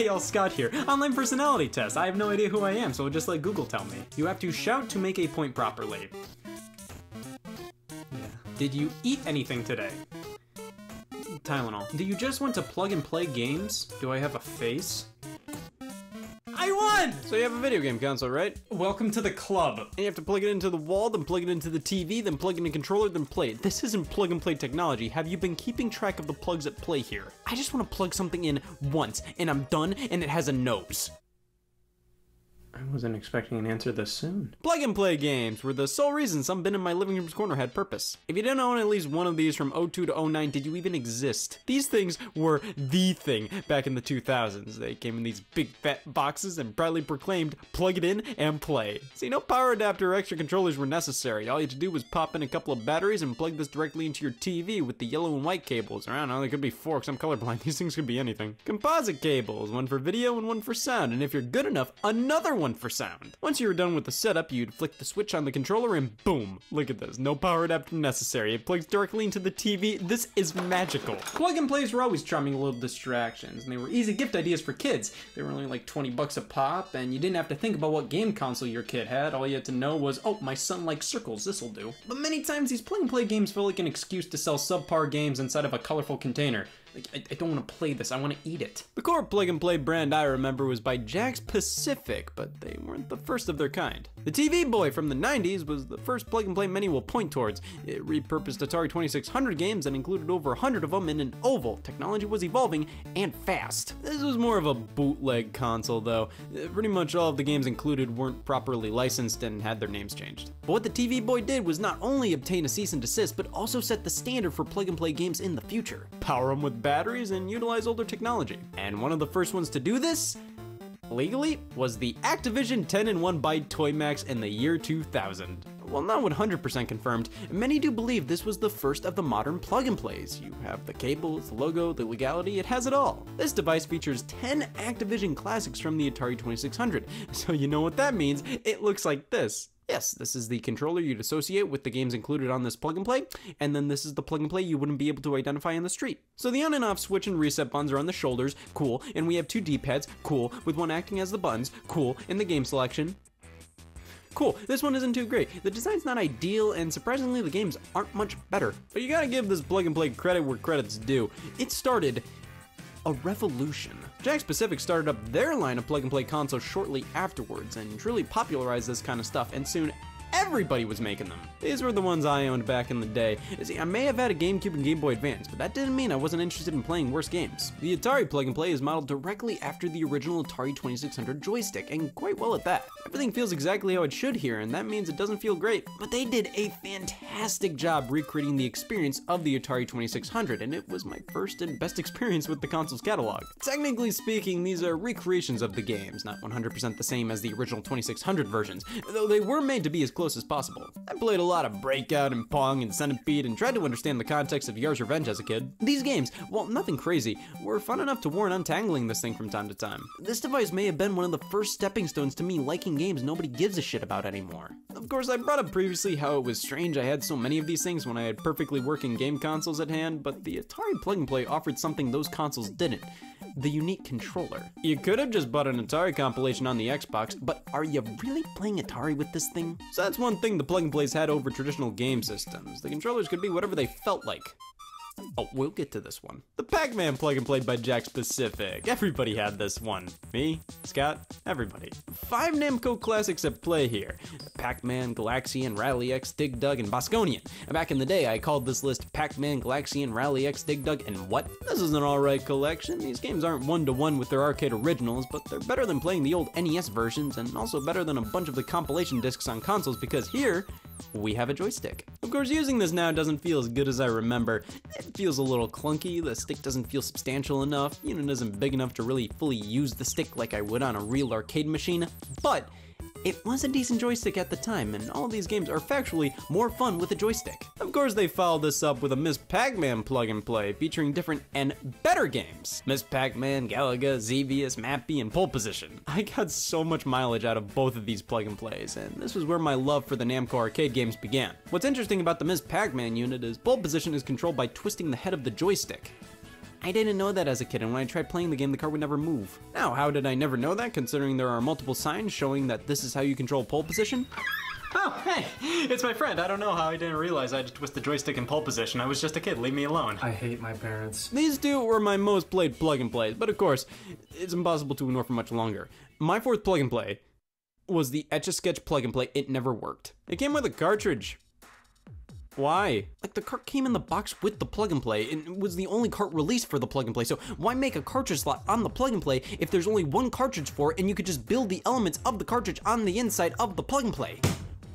Hey, all Scott here. Online personality test. I have no idea who I am, so just let Google tell me. You have to shout to make a point properly. Yeah. Did you eat anything today? Tylenol. Do you just want to plug and play games? Do I have a face? Won! So you have a video game console, right? Welcome to the club. And you have to plug it into the wall, then plug it into the TV, then plug in a controller, then play it. This isn't plug and play technology. Have you been keeping track of the plugs at play here? I just want to plug something in once, and I'm done, and it has a nose. I wasn't expecting an answer this soon. Plug and play games were the sole reason some bin in my living room's corner had purpose. If you didn't own at least one of these from 02 to 09, did you even exist? These things were the thing back in the 2000s. They came in these big fat boxes and proudly proclaimed, plug it in and play. See, no power adapter or extra controllers were necessary. All you had to do was pop in a couple of batteries and plug this directly into your TV with the yellow and white cables. Or I don't know, they could be forks, I'm colorblind. These things could be anything. Composite cables, one for video and one for sound. And if you're good enough, another one for sound. Once you were done with the setup, you'd flick the switch on the controller and boom. Look at this, no power adapter necessary. It plugs directly into the TV. This is magical. Plug and plays were always charming little distractions, and they were easy gift ideas for kids. They were only like 20 bucks a pop, and you didn't have to think about what game console your kid had. All you had to know was, oh, my son likes circles, this'll do. But many times these plug and play games felt like an excuse to sell subpar games inside of a colorful container. I, I don't want to play this, I want to eat it. The core plug and play brand I remember was by Jakks Pacific, but they weren't the first of their kind. The TV Boy from the 90s was the first plug and play many will point towards. It repurposed Atari 2600 games and included over 100 of them in an oval. Technology was evolving and fast. This was more of a bootleg console though. Uh, pretty much all of the games included weren't properly licensed and had their names changed. But what the TV Boy did was not only obtain a cease and desist, but also set the standard for plug and play games in the future. Power them with batteries and utilize older technology. And one of the first ones to do this legally was the Activision 10 in 1 byte Toymax in the year 2000. While not 100% confirmed, many do believe this was the first of the modern plug and plays. You have the cables, the logo, the legality, it has it all. This device features 10 Activision classics from the Atari 2600, so you know what that means, it looks like this. Yes, this is the controller you'd associate with the games included on this plug and play, and then this is the plug and play you wouldn't be able to identify in the street. So the on and off switch and reset buttons are on the shoulders, cool, and we have two D-pads, cool, with one acting as the buttons, cool, in the game selection, Cool, this one isn't too great. The design's not ideal, and surprisingly, the games aren't much better. But you gotta give this plug and play credit where credit's due. It started a revolution. Jakks Pacific started up their line of plug and play consoles shortly afterwards and truly popularized this kind of stuff, and soon everybody was making them. These were the ones I owned back in the day. See, I may have had a GameCube and Game Boy Advance, but that didn't mean I wasn't interested in playing worse games. The Atari plug and play is modeled directly after the original Atari 2600 joystick, and quite well at that. Everything feels exactly how it should here, and that means it doesn't feel great. But they did a fantastic job recreating the experience of the Atari 2600, and it was my first and best experience with the console's catalog. Technically speaking, these are recreations of the games, not 100% the same as the original 2600 versions, though they were made to be as close as possible. I played a lot of Breakout and Pong and Centipede and tried to understand the context of Yars' Revenge as a kid. These games, while nothing crazy, were fun enough to warrant untangling this thing from time to time. This device may have been one of the first stepping stones to me liking games nobody gives a shit about anymore. Of course, I brought up previously how it was strange I had so many of these things when I had perfectly working game consoles at hand, but the Atari Plug and Play offered something those consoles didn't the unique controller. You could have just bought an Atari compilation on the Xbox, but are you really playing Atari with this thing? So that's one thing the plug and plays had over traditional game systems. The controllers could be whatever they felt like. Oh, we'll get to this one. The Pac-Man plug and play by Jakks Pacific. Everybody had this one. Me, Scott, everybody. Five Namco classics at play here. Pac-Man, Galaxian, Rally X, Dig Dug, and Bosconian. Back in the day, I called this list Pac-Man, Galaxian, Rally X, Dig Dug, and what? This is an alright collection. These games aren't one-to-one -one with their arcade originals, but they're better than playing the old NES versions, and also better than a bunch of the compilation discs on consoles, because here, we have a joystick. Of course, using this now doesn't feel as good as I remember. It feels a little clunky, the stick doesn't feel substantial enough, unit isn't big enough to really fully use the stick like I would on a real arcade machine, but it was a decent joystick at the time, and all these games are factually more fun with a joystick. Of course, they followed this up with a Ms. Pac-Man plug and play featuring different and better games. Ms. Pac-Man, Galaga, Xevious, Mappy, and Pole Position. I got so much mileage out of both of these plug and plays, and this was where my love for the Namco arcade games began. What's interesting about the Ms. Pac-Man unit is Pole Position is controlled by twisting the head of the joystick. I didn't know that as a kid, and when I tried playing the game, the car would never move. Now, how did I never know that, considering there are multiple signs showing that this is how you control pole position? Oh, hey, it's my friend. I don't know how I didn't realize I had to twist the joystick in pole position. I was just a kid. Leave me alone. I hate my parents. These two were my most played plug and plays, but of course, it's impossible to ignore for much longer. My fourth plug and play was the Etch a Sketch plug and play. It never worked. It came with a cartridge. Why? Like the cart came in the box with the plug and play, and was the only cart released for the plug and play. So why make a cartridge slot on the plug and play if there's only one cartridge for it, and you could just build the elements of the cartridge on the inside of the plug and play?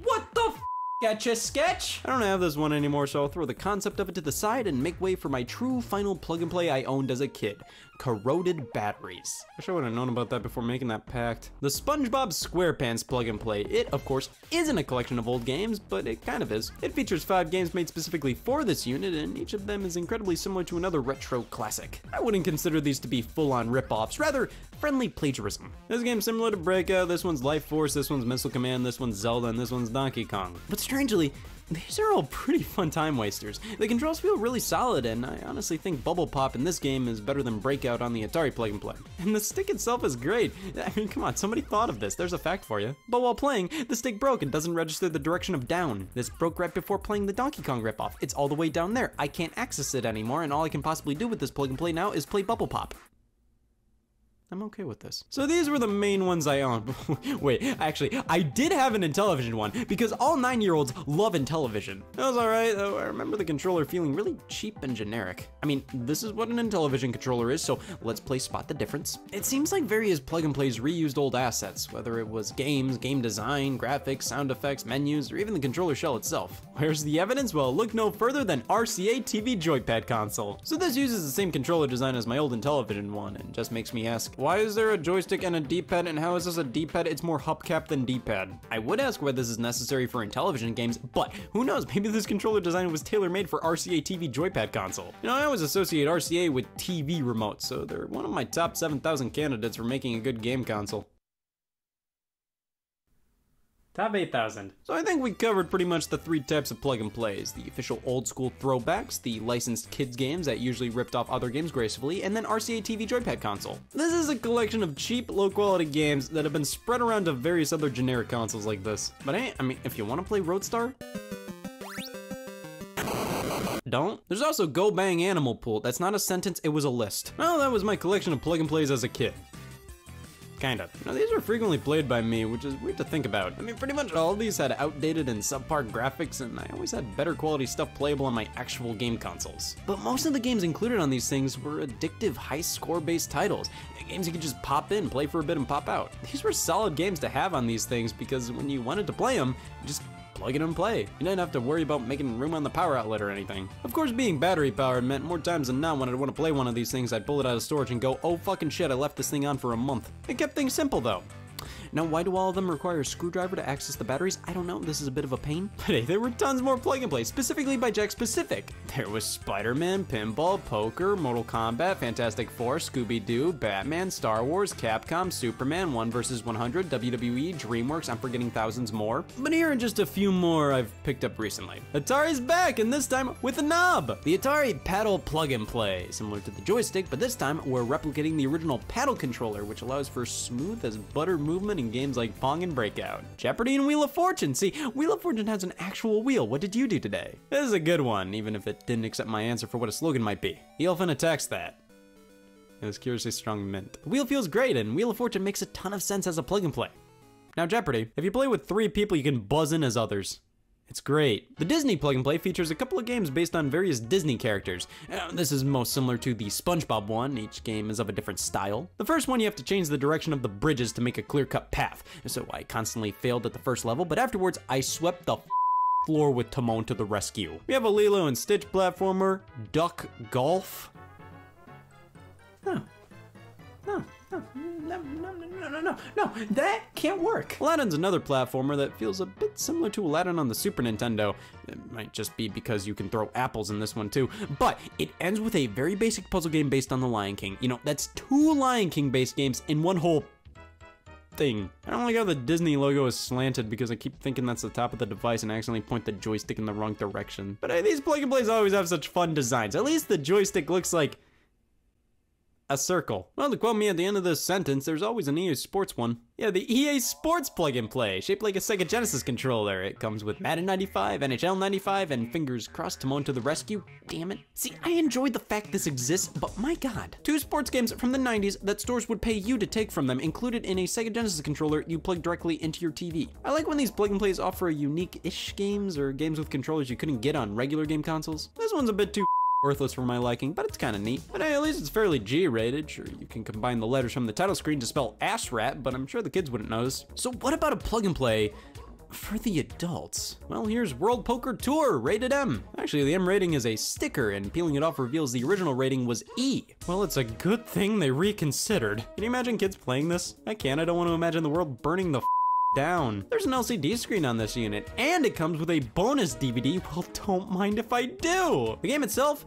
What the f? Etch a sketch? I don't have this one anymore, so I'll throw the concept of it to the side and make way for my true final plug and play I owned as a kid corroded batteries. Wish I would have known about that before making that pact. The SpongeBob SquarePants plug and play. It, of course, isn't a collection of old games, but it kind of is. It features five games made specifically for this unit, and each of them is incredibly similar to another retro classic. I wouldn't consider these to be full-on rip-offs, rather friendly plagiarism. This game's similar to Breakout, this one's Life Force, this one's Missile Command, this one's Zelda, and this one's Donkey Kong. But strangely, these are all pretty fun time wasters. The controls feel really solid, and I honestly think Bubble Pop in this game is better than Breakout on the Atari Plug and Play. And the stick itself is great. I mean, come on, somebody thought of this. There's a fact for you. But while playing, the stick broke and doesn't register the direction of down. This broke right before playing the Donkey Kong ripoff. It's all the way down there. I can't access it anymore, and all I can possibly do with this plug and play now is play Bubble Pop. I'm okay with this. So these were the main ones I owned. Wait, actually, I did have an Intellivision one because all nine-year-olds love Intellivision. That was alright, though I remember the controller feeling really cheap and generic. I mean, this is what an Intellivision controller is, so let's play spot the difference. It seems like various plug and plays reused old assets, whether it was games, game design, graphics, sound effects, menus, or even the controller shell itself. Where's the evidence? Well, look no further than RCA TV Joypad console. So this uses the same controller design as my old Intellivision one, and just makes me ask, why is there a joystick and a D-pad, and how is this a D-pad? It's more hubcap than D-pad. I would ask why this is necessary for Intellivision games, but who knows, maybe this controller design was tailor-made for RCA TV joypad console. You know, I always associate RCA with TV remotes, so they're one of my top 7,000 candidates for making a good game console. Top 8,000. So I think we covered pretty much the three types of plug and plays. The official old school throwbacks, the licensed kids games that usually ripped off other games gracefully, and then RCA TV Joypad console. This is a collection of cheap, low quality games that have been spread around to various other generic consoles like this. But hey, I mean, if you want to play Roadstar, don't. There's also Go Bang Animal Pool. That's not a sentence, it was a list. Well, that was my collection of plug and plays as a kid. Kind of. Now, these were frequently played by me, which is weird to think about. I mean, pretty much all of these had outdated and subpar graphics, and I always had better quality stuff playable on my actual game consoles. But most of the games included on these things were addictive, high score based titles. Games you could just pop in, play for a bit, and pop out. These were solid games to have on these things because when you wanted to play them, you just plug it and play. You didn't have to worry about making room on the power outlet or anything. Of course, being battery powered meant more times than not when I'd want to play one of these things, I'd pull it out of storage and go, oh fucking shit, I left this thing on for a month. It kept things simple though. Now, why do all of them require a screwdriver to access the batteries? I don't know, this is a bit of a pain. But hey, there were tons more plug and play, specifically by Jakks Pacific. There was Spider-Man, Pinball, Poker, Mortal Kombat, Fantastic Four, Scooby-Doo, Batman, Star Wars, Capcom, Superman, 1 vs 100, WWE, DreamWorks, I'm forgetting thousands more. But here are just a few more I've picked up recently. Atari's back, and this time with a knob! The Atari Paddle Plug and Play, similar to the joystick, but this time we're replicating the original paddle controller, which allows for smooth as butter movement in games like Pong and Breakout. Jeopardy and Wheel of Fortune. See, Wheel of Fortune has an actual wheel. What did you do today? This is a good one, even if it didn't accept my answer for what a slogan might be. The elephant attacks that. It was curiously strong mint. The wheel feels great, and Wheel of Fortune makes a ton of sense as a plug and play. Now, Jeopardy. If you play with three people, you can buzz in as others. It's great. The Disney Plug and Play features a couple of games based on various Disney characters. Uh, this is most similar to the SpongeBob one, each game is of a different style. The first one you have to change the direction of the bridges to make a clear-cut path, so I constantly failed at the first level, but afterwards I swept the floor with Timon to the rescue. We have a Lilo and Stitch platformer, Duck Golf. No. No, no, no, no, no, no, no, no, that can't work. Aladdin's another platformer that feels a bit similar to Aladdin on the Super Nintendo. It might just be because you can throw apples in this one too, but it ends with a very basic puzzle game based on The Lion King. You know, that's two Lion King based games in one whole thing. I don't like how the Disney logo is slanted because I keep thinking that's the top of the device and accidentally point the joystick in the wrong direction. But hey, these plug and plays always have such fun designs. At least the joystick looks like a circle. Well, to quote me at the end of this sentence, there's always an EA Sports one. Yeah, the EA Sports plug and play, shaped like a Sega Genesis controller. It comes with Madden 95, NHL 95, and fingers crossed Timon to the rescue. Damn it. See, I enjoyed the fact this exists, but my god. Two sports games from the 90s that stores would pay you to take from them, included in a Sega Genesis controller you plug directly into your TV. I like when these plug and plays offer unique-ish games or games with controllers you couldn't get on regular game consoles. This one's a bit too worthless for my liking, but it's kind of neat. But hey, at least it's fairly G-rated. Sure, you can combine the letters from the title screen to spell ass rat, but I'm sure the kids wouldn't notice. So what about a plug and play for the adults? Well, here's World Poker Tour, rated M. Actually, the M rating is a sticker, and peeling it off reveals the original rating was E. Well, it's a good thing they reconsidered. Can you imagine kids playing this? I can't, I don't want to imagine the world burning the down. There's an LCD screen on this unit, and it comes with a bonus DVD. Well, don't mind if I do. The game itself,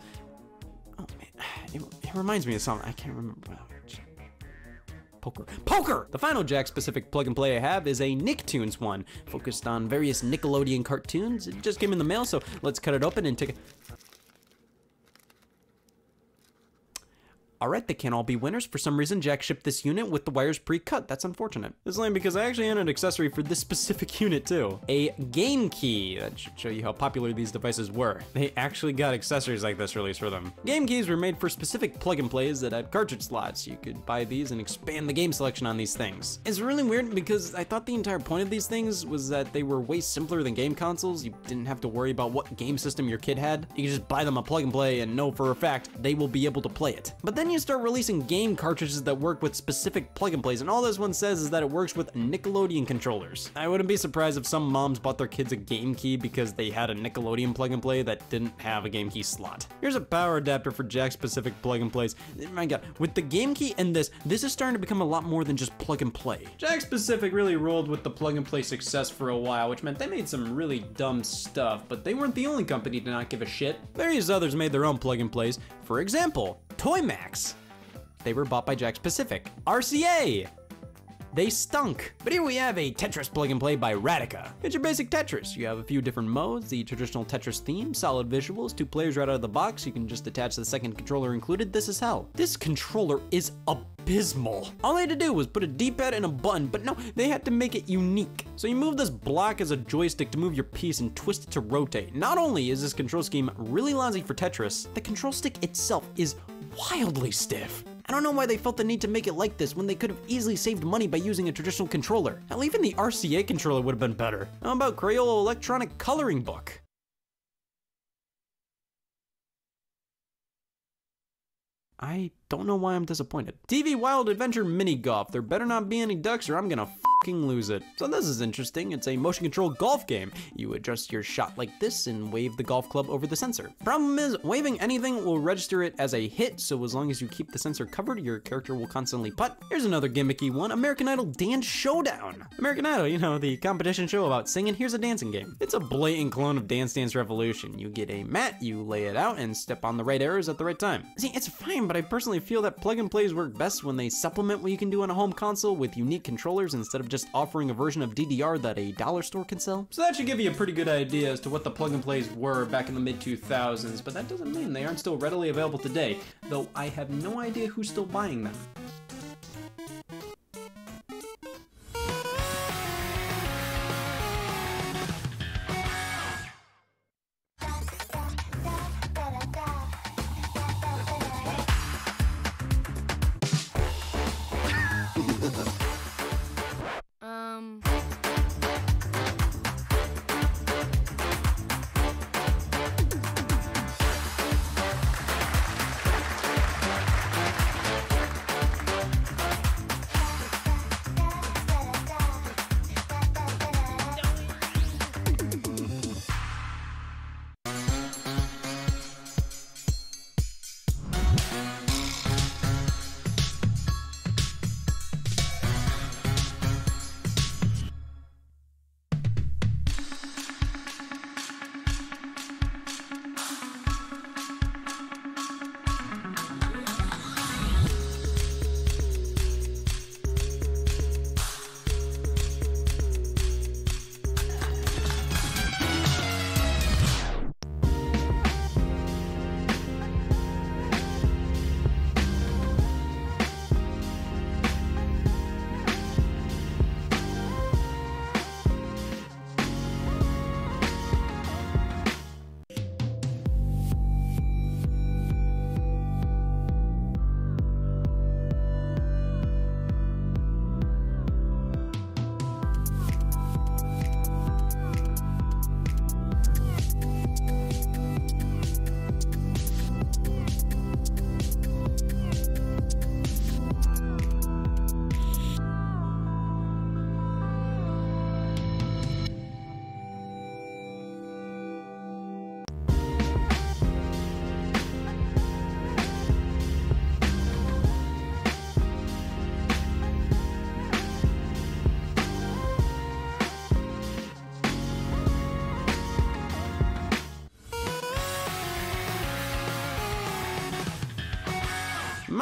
oh man, it, it reminds me of something. I can't remember. Poker. Poker! The final Jakks Pacific plug and play I have is a Nicktoons one, focused on various Nickelodeon cartoons. It just came in the mail, so let's cut it open and take a Alright, they can't all be winners. For some reason, Jakks shipped this unit with the wires pre-cut. That's unfortunate. This is lame because I actually had an accessory for this specific unit too. A game key. That should show you how popular these devices were. They actually got accessories like this released for them. Game keys were made for specific plug and plays that had cartridge slots. You could buy these and expand the game selection on these things. It's really weird because I thought the entire point of these things was that they were way simpler than game consoles. You didn't have to worry about what game system your kid had. You could just buy them a plug and play and know for a fact they will be able to play it. But then you start releasing game cartridges that work with specific plug and plays, and all this one says is that it works with Nickelodeon controllers. I wouldn't be surprised if some moms bought their kids a game key because they had a Nickelodeon plug and play that didn't have a game key slot. Here's a power adapter for Jakks Pacific plug and plays. My god, with the game key and this, this is starting to become a lot more than just plug and play. Jakks Pacific really rolled with the plug and play success for a while, which meant they made some really dumb stuff, but they weren't the only company to not give a shit. Various others made their own plug and plays. For example, Toymax. They were bought by Jakks Pacific. RCA. They stunk. But here we have a Tetris plug and play by Radica. It's your basic Tetris. You have a few different modes, the traditional Tetris theme, solid visuals, two players right out of the box. You can just attach the second controller included. This is hell. This controller is abysmal. All they had to do was put a D-pad and a button, but no, they had to make it unique. So you move this block as a joystick to move your piece and twist it to rotate. Not only is this control scheme really lousy for Tetris, the control stick itself is wildly stiff. I don't know why they felt the need to make it like this when they could have easily saved money by using a traditional controller. Hell, even the RCA controller would have been better. How about Crayola Electronic Coloring Book? I don't know why I'm disappointed. TV Wild Adventure Mini Golf. There better not be any ducks or I'm gonna lose it. So this is interesting. It's a motion control golf game. You adjust your shot like this and wave the golf club over the sensor. Problem is, waving anything will register it as a hit, so as long as you keep the sensor covered, your character will constantly putt. Here's another gimmicky one, American Idol Dance Showdown. American Idol, you know, the competition show about singing, here's a dancing game. It's a blatant clone of Dance Dance Revolution. You get a mat, you lay it out, and step on the right arrows at the right time. See, it's fine, but I personally feel that plug and plays work best when they supplement what you can do on a home console with unique controllers instead of just offering a version of DDR that a dollar store can sell. So that should give you a pretty good idea as to what the plug and plays were back in the mid 2000s, but that doesn't mean they aren't still readily available today, though I have no idea who's still buying them.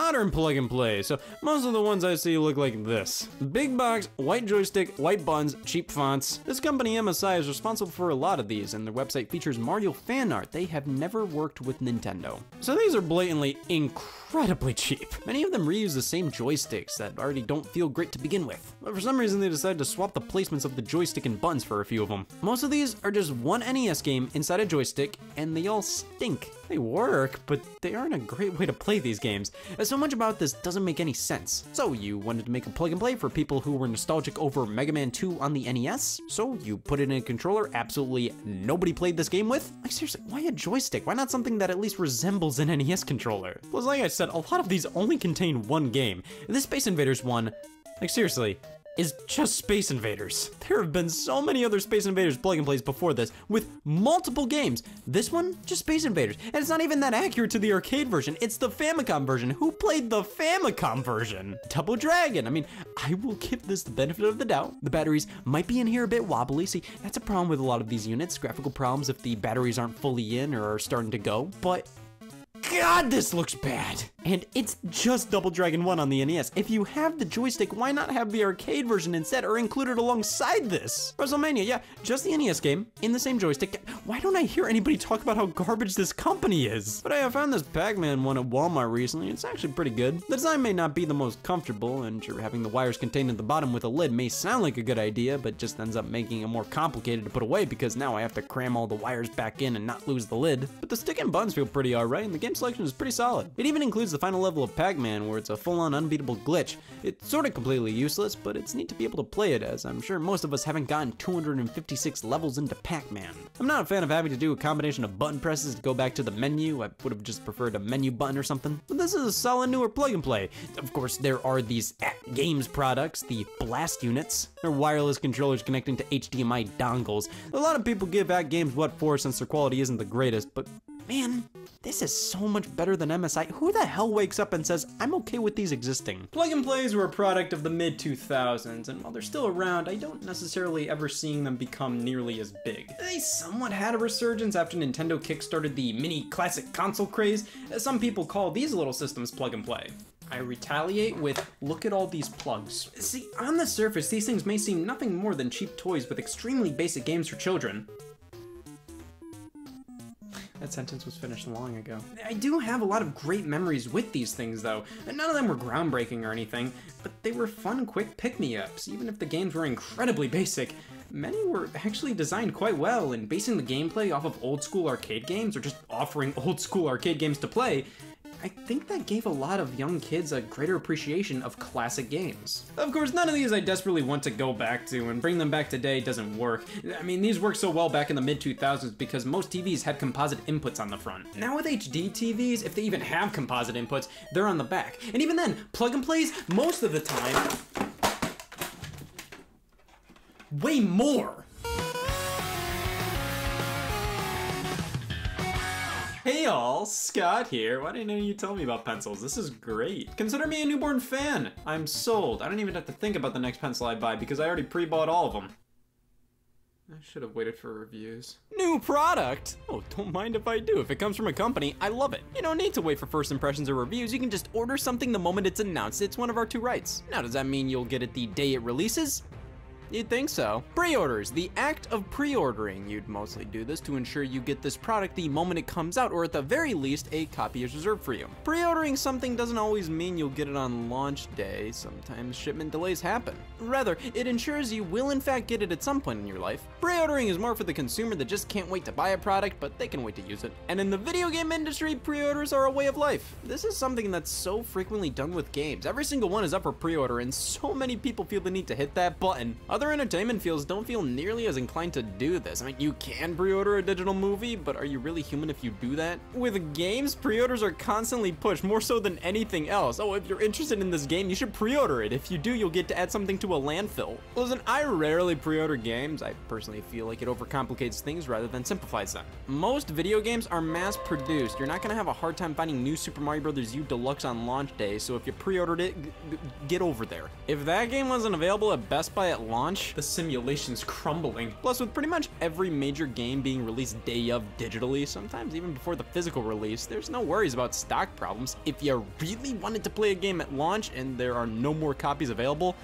Modern plug and play, so most of the ones I see look like this. Big box, white joystick, white buttons, cheap fonts. This company MSI is responsible for a lot of these, and their website features Mario fan art. They have never worked with Nintendo. So these are blatantly incredibly cheap. Many of them reuse the same joysticks that already don't feel great to begin with. But for some reason they decided to swap the placements of the joystick and buttons for a few of them. Most of these are just one NES game inside a joystick, and they all stink. They work, but they aren't a great way to play these games. So much about this doesn't make any sense. So you wanted to make a plug and play for people who were nostalgic over Mega Man 2 on the NES? So you put it in a controller absolutely nobody played this game with? Like seriously, why a joystick? Why not something that at least resembles an NES controller? Plus, like I said, a lot of these only contain one game. This Space Invaders one, like seriously, is just Space Invaders. There have been so many other Space Invaders plug and plays before this with multiple games. This one, just Space Invaders. And it's not even that accurate to the arcade version. It's the Famicom version. Who played the Famicom version? Double Dragon. I mean, I will give this the benefit of the doubt. The batteries might be in here a bit wobbly. See, that's a problem with a lot of these units. Graphical problems if the batteries aren't fully in or are starting to go. But God, this looks bad. And it's just Double Dragon 1 on the NES. If you have the joystick, why not have the arcade version instead or include it alongside this? WrestleMania, yeah, just the NES game in the same joystick. Why don't I hear anybody talk about how garbage this company is? But I have found this Pac-Man one at Walmart recently. It's actually pretty good. The design may not be the most comfortable, and sure, having the wires contained at the bottom with a lid may sound like a good idea, but just ends up making it more complicated to put away because now I have to cram all the wires back in and not lose the lid. But the stick and buttons feel pretty alright, and the game selection is pretty solid. It even includes the final level of Pac-Man where it's a full-on unbeatable glitch. It's sort of completely useless, but it's neat to be able to play it as I'm sure most of us haven't gotten 256 levels into Pac-Man. I'm not a fan of having to do a combination of button presses to go back to the menu. I would have just preferred a menu button or something. But this is a solid newer plug and play. Of course, there are these Games products, the Blast units. They're wireless controllers connecting to HDMI dongles. A lot of people give AtGames what for since their quality isn't the greatest, but man, this is so much better than MSI. Who the hell wakes up and says, I'm okay with these existing? Plug and plays were a product of the mid 2000s, and while they're still around, I don't necessarily ever seeing them become nearly as big. They somewhat had a resurgence after Nintendo kickstarted the mini classic console craze. Some people call these little systems plug and play. I retaliate with, look at all these plugs. See, on the surface, these things may seem nothing more than cheap toys with extremely basic games for children. That sentence was finished long ago. I do have a lot of great memories with these things, though. None of them were groundbreaking or anything, but they were fun, quick pick-me-ups. Even if the games were incredibly basic, many were actually designed quite well, and basing the gameplay off of old-school arcade games, or just offering old-school arcade games to play, I think that gave a lot of young kids a greater appreciation of classic games. Of course, none of these I desperately want to go back to, and bring them back today doesn't work. I mean, these worked so well back in the mid 2000s because most TVs had composite inputs on the front. Now with HD TVs, if they even have composite inputs, they're on the back. And even then, plug and plays, most of the time, way more. Hey y'all, Scott here. Why didn't you tell me about pencils? This is great. Consider me a newborn fan. I'm sold. I don't even have to think about the next pencil I buy because I already pre-bought all of them. I should have waited for reviews. New product? Oh, don't mind if I do. If it comes from a company, I love it. You don't need to wait for first impressions or reviews. You can just order something the moment it's announced. It's one of our two rights. Now, does that mean you'll get it the day it releases? You'd think so. Pre-orders, the act of pre-ordering. You'd mostly do this to ensure you get this product the moment it comes out, or at the very least, a copy is reserved for you. Pre-ordering something doesn't always mean you'll get it on launch day. Sometimes shipment delays happen. Rather, it ensures you will in fact get it at some point in your life. Pre-ordering is more for the consumer that just can't wait to buy a product, but they can wait to use it. And in the video game industry, pre-orders are a way of life. This is something that's so frequently done with games. Every single one is up for pre-order, and so many people feel the need to hit that button. Other entertainment fields don't feel nearly as inclined to do this. I mean, you can pre-order a digital movie, but are you really human if you do that? With games, pre-orders are constantly pushed, more so than anything else. Oh, if you're interested in this game, you should pre-order it. If you do, you'll get to add something to a landfill. Listen, I rarely pre-order games. I personally feel like it overcomplicates things rather than simplifies them. Most video games are mass-produced. You're not gonna have a hard time finding new Super Mario Bros. U Deluxe on launch day, so if you pre-ordered it, get over there. If that game wasn't available at Best Buy at launch, launch. The simulation's crumbling. Plus, with pretty much every major game being released day of digitally, sometimes even before the physical release, there's no worries about stock problems. If you really wanted to play a game at launch and there are no more copies available,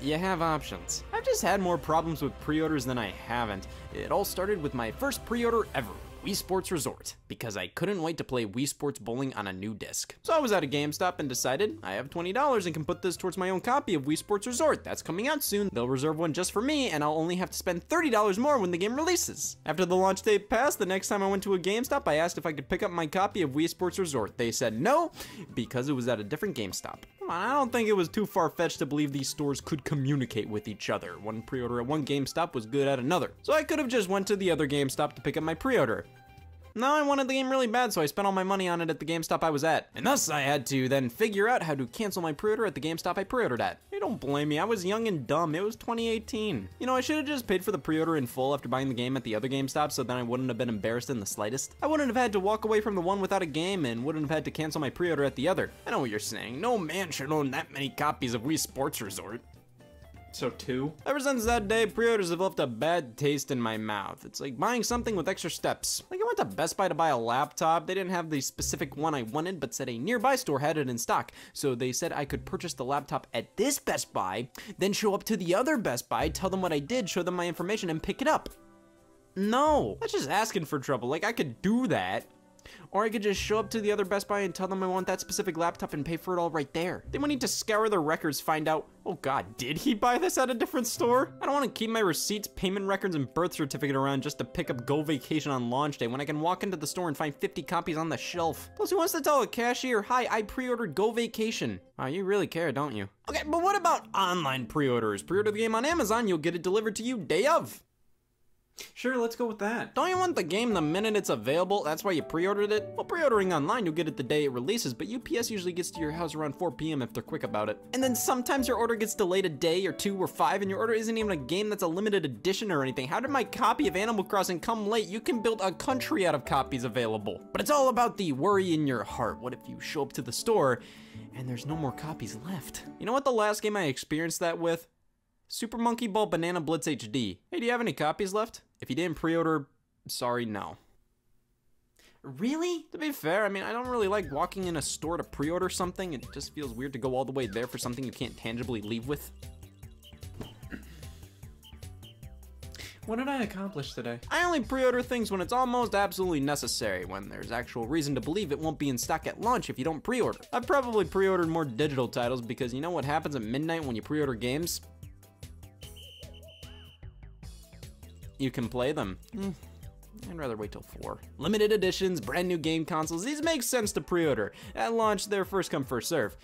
you have options. I've just had more problems with pre-orders than I haven't. It all started with my first pre-order ever. Wii Sports Resort, because I couldn't wait to play Wii Sports Bowling on a new disc. So I was at a GameStop and decided I have $20 and can put this towards my own copy of Wii Sports Resort. That's coming out soon. They'll reserve one just for me, and I'll only have to spend $30 more when the game releases. After the launch date passed, the next time I went to a GameStop, I asked if I could pick up my copy of Wii Sports Resort. They said no, because it was at a different GameStop. I don't think it was too far-fetched to believe these stores could communicate with each other. One pre-order at one GameStop was good at another. So I could have just went to the other GameStop to pick up my pre-order. No, I wanted the game really bad, so I spent all my money on it at the GameStop I was at. And thus, I had to then figure out how to cancel my pre-order at the GameStop I pre-ordered at. Hey, don't blame me, I was young and dumb. It was 2018. You know, I should have just paid for the pre-order in full after buying the game at the other GameStop, so then I wouldn't have been embarrassed in the slightest. I wouldn't have had to walk away from the one without a game, and wouldn't have had to cancel my pre-order at the other. I know what you're saying. No man should own that many copies of Wii Sports Resort. So two? Ever since that day, pre-orders have left a bad taste in my mouth. It's like buying something with extra steps. Like I went to Best Buy to buy a laptop. They didn't have the specific one I wanted, but said a nearby store had it in stock. So they said I could purchase the laptop at this Best Buy, then show up to the other Best Buy, tell them what I did, show them my information, and pick it up. No, that's just asking for trouble. Like I could do that. Or I could just show up to the other Best Buy and tell them I want that specific laptop and pay for it all right there. They would need to scour their records, find out, oh god, did he buy this at a different store? I don't want to keep my receipts, payment records, and birth certificate around just to pick up Go Vacation on launch day when I can walk into the store and find 50 copies on the shelf. Plus, who wants to tell a cashier, hi, I pre-ordered Go Vacation? Wow, you really care, don't you? Okay, but what about online pre-orders? Pre-order the game on Amazon, you'll get it delivered to you day of. Sure, let's go with that. Don't you want the game the minute it's available? That's why you pre-ordered it? Well, pre-ordering online, you'll get it the day it releases, but UPS usually gets to your house around 4 p.m. if they're quick about it. And then sometimes your order gets delayed a day or two or five, and your order isn't even a game that's a limited edition or anything. How did my copy of Animal Crossing come late? You can build a country out of copies available. But it's all about the worry in your heart. What if you show up to the store and there's no more copies left? You know what the last game I experienced that with? Super Monkey Ball Banana Blitz HD. Hey, do you have any copies left? If you didn't pre-order, sorry, no. Really? To be fair, I mean, I don't really like walking in a store to pre-order something. It just feels weird to go all the way there for something you can't tangibly leave with. What did I accomplish today? I only pre-order things when it's almost absolutely necessary, when there's actual reason to believe it won't be in stock at launch if you don't pre-order. I've probably pre-ordered more digital titles because you know what happens at midnight when you pre-order games? You can play them. Mm. I'd rather wait till 4. Limited editions, brand new game consoles, these make sense to pre-order. At launch, they're first come, first serve.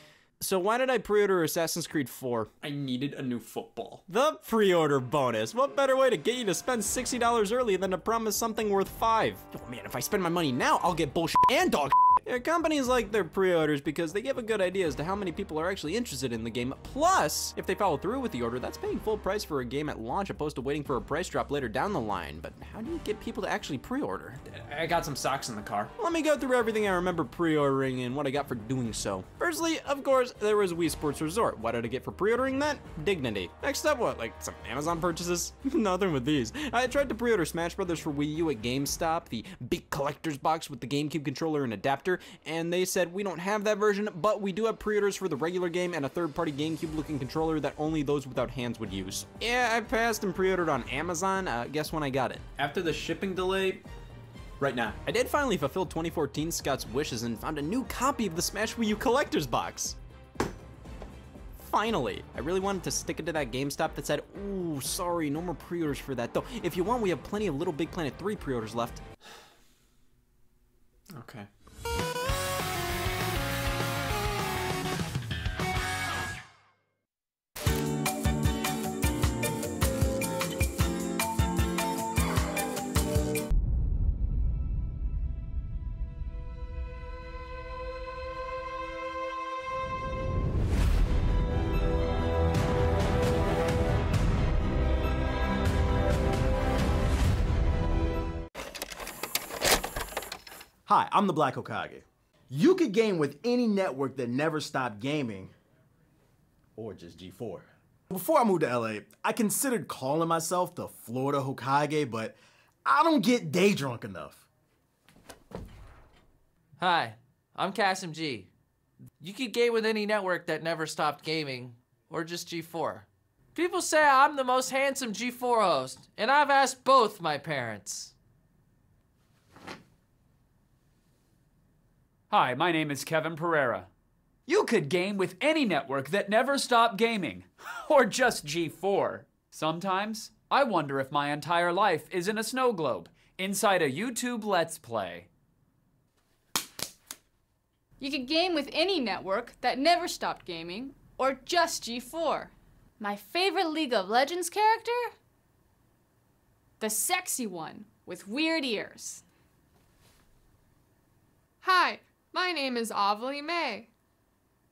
So why did I pre-order Assassin's Creed 4? I needed a new football. The pre-order bonus. What better way to get you to spend $60 early than to promise something worth 5? Oh man, if I spend my money now, I'll get bullshit and dog companies like their pre-orders because they give a good idea as to how many people are actually interested in the game. Plus, if they follow through with the order, that's paying full price for a game at launch opposed to waiting for a price drop later down the line. But how do you get people to actually pre-order? I got some socks in the car. Let me go through everything I remember pre-ordering and what I got for doing so. Firstly, of course, there was Wii Sports Resort. What did I get for pre-ordering that? Dignity. Next up, what, like some Amazon purchases? Nothing with these. I tried to pre-order Smash Brothers for Wii U at GameStop, the big collector's box with the GameCube controller and adapter, and they said we don't have that version, but we do have pre-orders for the regular game and a third-party GameCube looking controller that only those without hands would use. Yeah, I passed and pre-ordered on Amazon. Uh, guess when I got it? After the shipping delay, right now. I did finally fulfill 2014 Scott's wishes and found a new copy of the Smash Wii U Collector's Box. Finally! I really wanted to stick it to that GameStop that said, ooh, sorry, no more pre-orders for that. Though, if you want, we have plenty of Little Big Planet 3 pre-orders left. Okay. I'm the Black Hokage. You could game with any network that never stopped gaming, or just G4. Before I moved to LA, I considered calling myself the Florida Hokage, but I don't get day drunk enough. Hi, I'm Kassem G. You could game with any network that never stopped gaming, or just G4. People say I'm the most handsome G4 host, and I've asked both my parents. Hi, my name is Kevin Pereira. You could game with any network that never stopped gaming, or just G4. Sometimes, I wonder if my entire life is in a snow globe inside a YouTube Let's Play. You could game with any network that never stopped gaming, or just G4. My favorite League of Legends character? The sexy one with weird ears. Hi, my name is Ovilee May.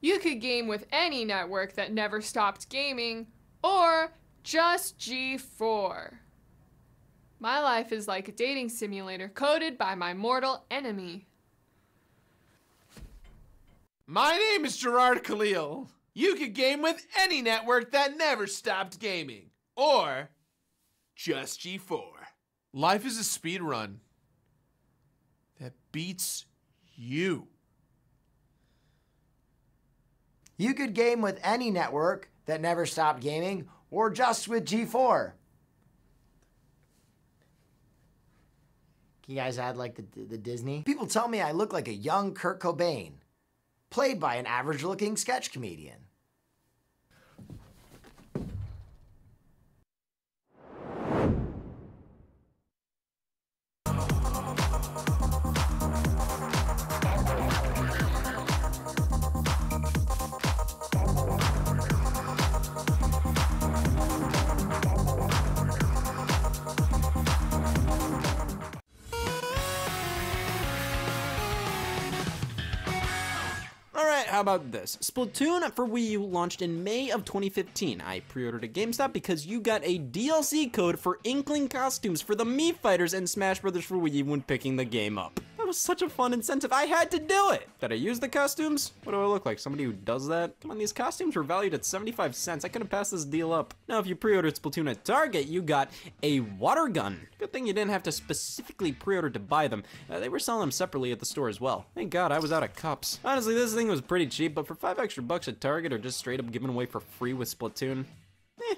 You could game with any network that never stopped gaming, or just G4. My life is like a dating simulator coded by my mortal enemy. My name is Gerard Khalil. You could game with any network that never stopped gaming, or just G4. Life is a speed run that beats you. You could game with any network that never stopped gaming or just with G4. Can you guys add like the, the Disney? People tell me I look like a young Kurt Cobain, played by an average looking sketch comedian. How about this? Splatoon for Wii U launched in May of 2015. I pre-ordered at GameStop because you got a DLC code for Inkling costumes for the Mii Fighters and Smash Brothers for Wii U when picking the game up. Was such a fun incentive, I had to do it! Did I use the costumes? What do I look like, somebody who does that? Come on, these costumes were valued at 75 cents, I couldn't pass this deal up. Now if you pre-ordered Splatoon at Target, you got a water gun. Good thing you didn't have to specifically pre-order to buy them. Uh, they were selling them separately at the store as well. Thank god I was out of cups. Honestly, this thing was pretty cheap, but for 5 extra bucks at Target or just straight up given away for free with Splatoon, eh,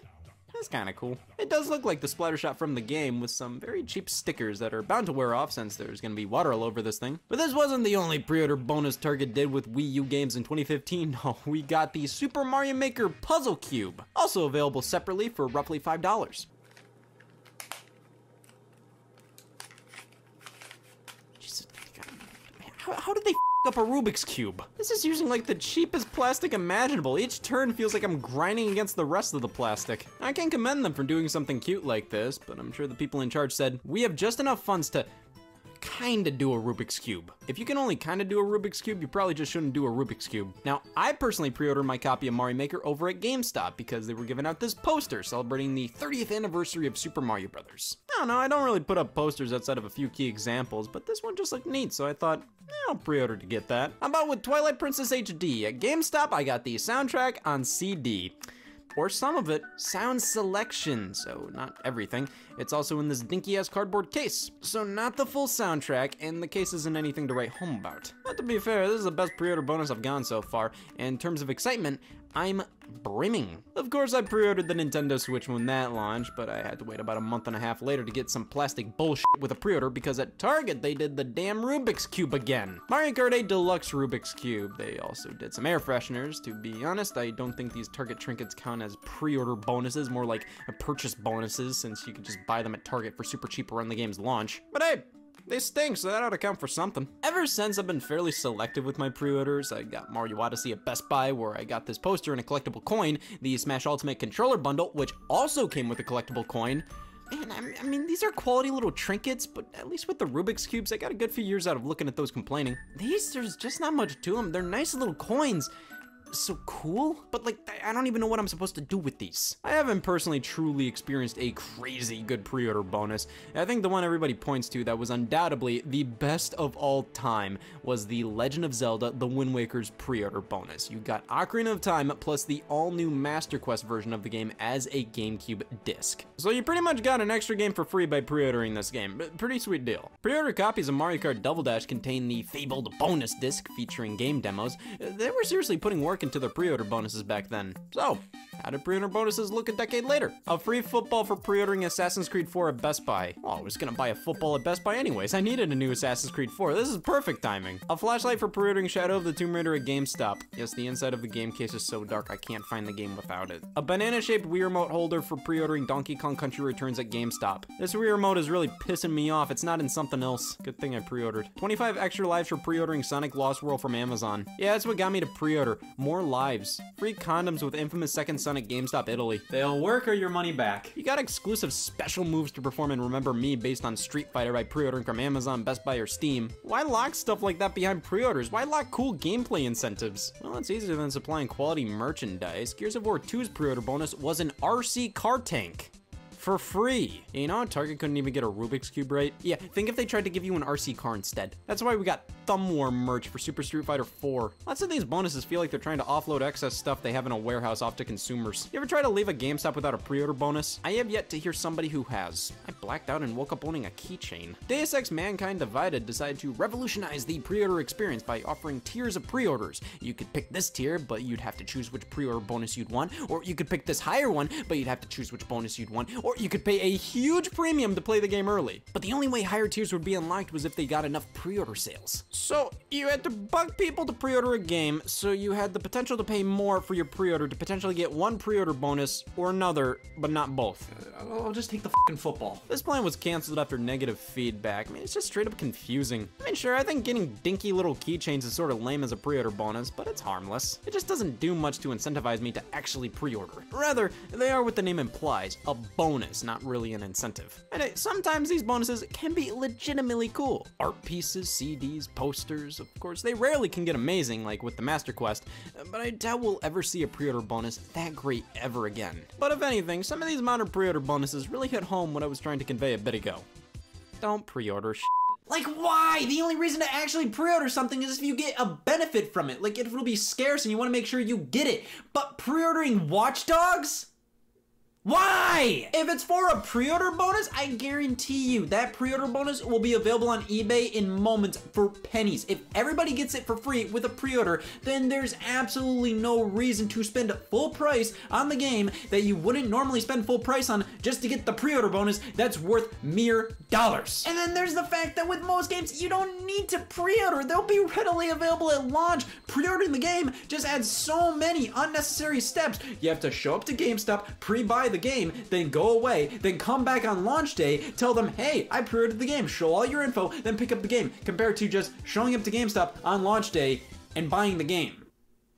that's kinda cool. It does look like the splatter shot from the game with some very cheap stickers that are bound to wear off since there's gonna be water all over this thing. But this wasn't the only pre-order bonus Target did with Wii U games in 2015. No, we got the Super Mario Maker Puzzle Cube, also available separately for roughly $5. Jesus, how, how did they up a Rubik's Cube? This is using like the cheapest plastic imaginable. Each turn feels like I'm grinding against the rest of the plastic. I can't commend them for doing something cute like this, but I'm sure the people in charge said, we have just enough funds to kinda do a Rubik's Cube. If you can only kinda do a Rubik's Cube, you probably just shouldn't do a Rubik's Cube. Now, I personally pre-ordered my copy of Mario Maker over at GameStop because they were giving out this poster celebrating the 30th anniversary of Super Mario Brothers. I don't know, I don't really put up posters outside of a few key examples, but this one just looked neat, so I thought, eh, I'll pre-order to get that. How about with Twilight Princess HD? At GameStop, I got the soundtrack on CD or some of it, sound selection, so not everything. It's also in this dinky ass cardboard case, so not the full soundtrack, and the case isn't anything to write home about. But to be fair, this is the best pre order bonus I've gotten so far, and in terms of excitement, I'm brimming. Of course, I pre ordered the Nintendo Switch when that launched, but I had to wait about a month and a half later to get some plastic bullshit with a pre order because at Target they did the damn Rubik's Cube again. Mario Kart 8 Deluxe Rubik's Cube. They also did some air fresheners. To be honest, I don't think these Target trinkets count as pre order bonuses, more like purchase bonuses, since you could just buy them at Target for super cheap around the game's launch. But hey, they stink, so that ought to count for something. Ever since I've been fairly selective with my pre-orders, I got Mario Odyssey at Best Buy where I got this poster and a collectible coin, the Smash Ultimate Controller Bundle, which also came with a collectible coin. Man, I mean, these are quality little trinkets, but at least with the Rubik's Cubes, I got a good few years out of looking at those complaining. These, there's just not much to them. They're nice little coins, so cool, but like, I don't even know what I'm supposed to do with these. I haven't personally truly experienced a crazy good pre-order bonus. I think the one everybody points to that was undoubtedly the best of all time was the Legend of Zelda The Wind Waker's pre-order bonus. You got Ocarina of Time plus the all-new Master Quest version of the game as a GameCube disc. So you pretty much got an extra game for free by pre-ordering this game. Pretty sweet deal. Pre-order copies of Mario Kart Double Dash contain the fabled bonus disc featuring game demos. Uh, they were seriously putting work into their pre-order bonuses back then. So, how did pre-order bonuses look a decade later? A free football for pre-ordering Assassin's Creed 4 at Best Buy. Oh, I was gonna buy a football at Best Buy anyways. I needed a new Assassin's Creed 4. This is perfect timing. A flashlight for pre-ordering Shadow of the Tomb Raider at GameStop. Yes, the inside of the game case is so dark I can't find the game without it. A banana-shaped Wii Remote holder for pre-ordering Donkey Kong Country Returns at GameStop. This Wii Remote is really pissing me off. It's not in something else. Good thing I pre-ordered. 25 extra lives for pre-ordering Sonic Lost World from Amazon. Yeah, that's what got me to pre-order. More lives. Free condoms with infamous Second Sonic GameStop Italy. They'll work or your money back. You got exclusive special moves to perform in Remember Me based on Street Fighter by pre-ordering from Amazon, Best Buy, or Steam. Why lock stuff like that behind pre-orders? Why lock cool gameplay incentives? Well, it's easier than supplying quality merchandise. Gears of War 2's pre-order bonus was an RC car tank for free. You know, Target couldn't even get a Rubik's Cube right. Yeah, think if they tried to give you an RC car instead. That's why we got Thumb War merch for Super Street Fighter 4. Lots of these bonuses feel like they're trying to offload excess stuff they have in a warehouse off to consumers. You ever try to leave a GameStop without a pre-order bonus? I have yet to hear somebody who has. I blacked out and woke up owning a keychain. Deus Ex Mankind Divided decided to revolutionize the pre-order experience by offering tiers of pre-orders. You could pick this tier, but you'd have to choose which pre-order bonus you'd want, or you could pick this higher one, but you'd have to choose which bonus you'd want, or you could pay a huge premium to play the game early. But the only way higher tiers would be unlocked was if they got enough pre-order sales. So you had to bug people to pre-order a game, so you had the potential to pay more for your pre-order to potentially get one pre-order bonus or another, but not both. I'll just take the fucking football. This plan was canceled after negative feedback. I mean, it's just straight up confusing. I mean, sure, I think getting dinky little keychains is sort of lame as a pre-order bonus, but it's harmless. It just doesn't do much to incentivize me to actually pre-order. Rather, they are what the name implies, a bonus, not really an incentive. And hey, sometimes these bonuses can be legitimately cool. Art pieces, CDs, posters, of course, they rarely can get amazing like with the Master Quest, but I doubt we'll ever see a pre-order bonus that great ever again. But if anything, some of these modern pre-order bonuses really hit home what I was trying to convey a bit ago. Don't pre-order like, why? The only reason to actually pre-order something is if you get a benefit from it. Like, it'll be scarce and you want to make sure you get it. But pre-ordering Watch Dogs? Why? If it's for a pre-order bonus, I guarantee you that pre-order bonus will be available on eBay in moments for pennies. If everybody gets it for free with a pre-order, then there's absolutely no reason to spend full price on the game that you wouldn't normally spend full price on just to get the pre-order bonus that's worth mere dollars. And then there's the fact that with most games, you don't need to pre-order. They'll be readily available at launch. Pre-ordering the game just adds so many unnecessary steps. You have to show up to GameStop, pre-buy the game, then go away, then come back on launch day, tell them, hey, I pre-ordered the game, show all your info, then pick up the game, compared to just showing up to GameStop on launch day and buying the game.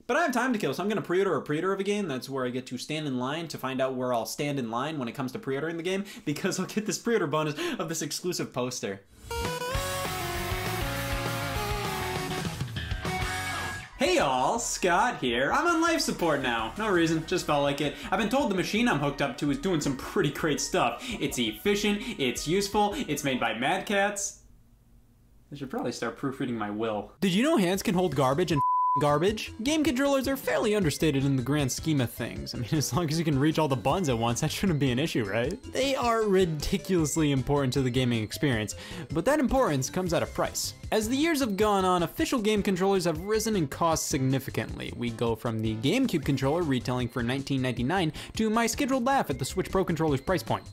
But I have time to kill, so I'm gonna pre-order a pre-order of a game. That's where I get to stand in line to find out where I'll stand in line when it comes to pre-ordering the game, because I'll get this pre-order bonus of this exclusive poster. Hey all, Scott here. I'm on life support now. No reason, just felt like it. I've been told the machine I'm hooked up to is doing some pretty great stuff. It's efficient, it's useful, it's made by Mad Catz. I should probably start proofreading my will. Did you know hands can hold garbage and garbage. Game controllers are fairly understated in the grand scheme of things. I mean, as long as you can reach all the buttons at once, that shouldn't be an issue, right? They are ridiculously important to the gaming experience, but that importance comes at a price. As the years have gone on, official game controllers have risen in cost significantly. We go from the GameCube controller retailing for $19.99 to my scheduled laugh at the Switch Pro controller's price point.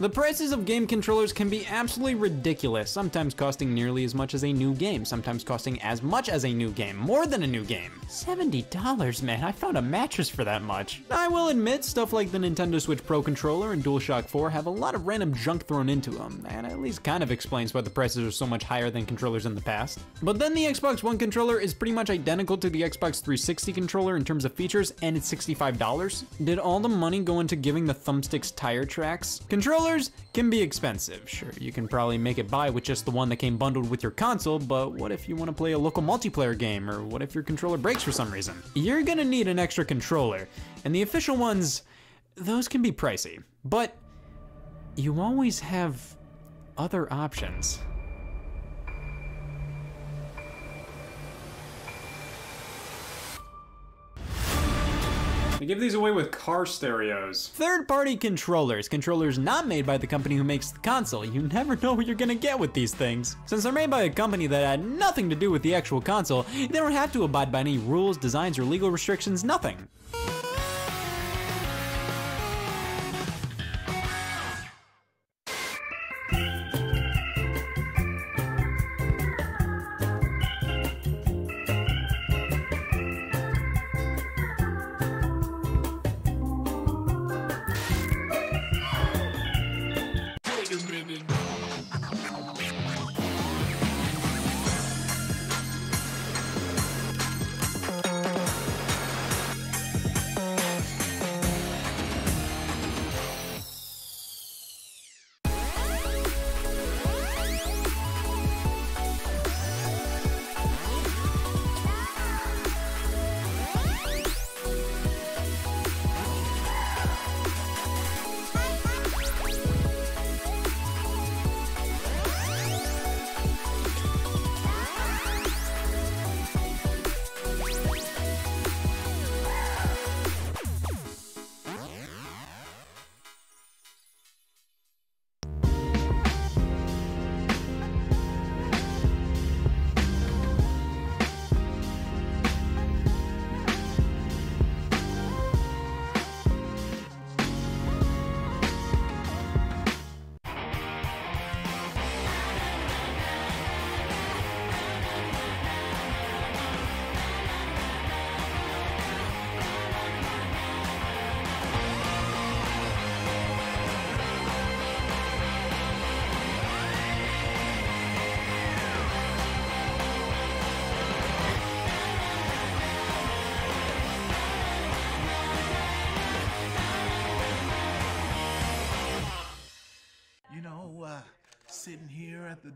the prices of game controllers can be absolutely ridiculous, sometimes costing nearly as much as a new game, sometimes costing as much as a new game, more than a new game. $70, man, I found a mattress for that much. I will admit, stuff like the Nintendo Switch Pro controller and DualShock 4 have a lot of random junk thrown into them, and at least kind of explains why the prices are so much higher than controllers in in the past. But then the Xbox One controller is pretty much identical to the Xbox 360 controller in terms of features, and it's $65. Did all the money go into giving the thumbsticks tire tracks? Controllers can be expensive. Sure, you can probably make it by with just the one that came bundled with your console, but what if you want to play a local multiplayer game, or what if your controller breaks for some reason? You're gonna need an extra controller, and the official ones, those can be pricey. But you always have other options. They give these away with car stereos. Third-party controllers, controllers not made by the company who makes the console. You never know what you're gonna get with these things. Since they're made by a company that had nothing to do with the actual console, they don't have to abide by any rules, designs, or legal restrictions, nothing.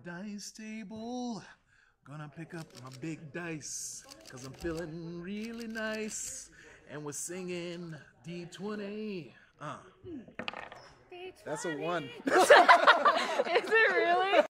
Dice table, gonna pick up my big dice, cause I'm feeling really nice. And we're singing D20. Uh. That's a one. Is it really?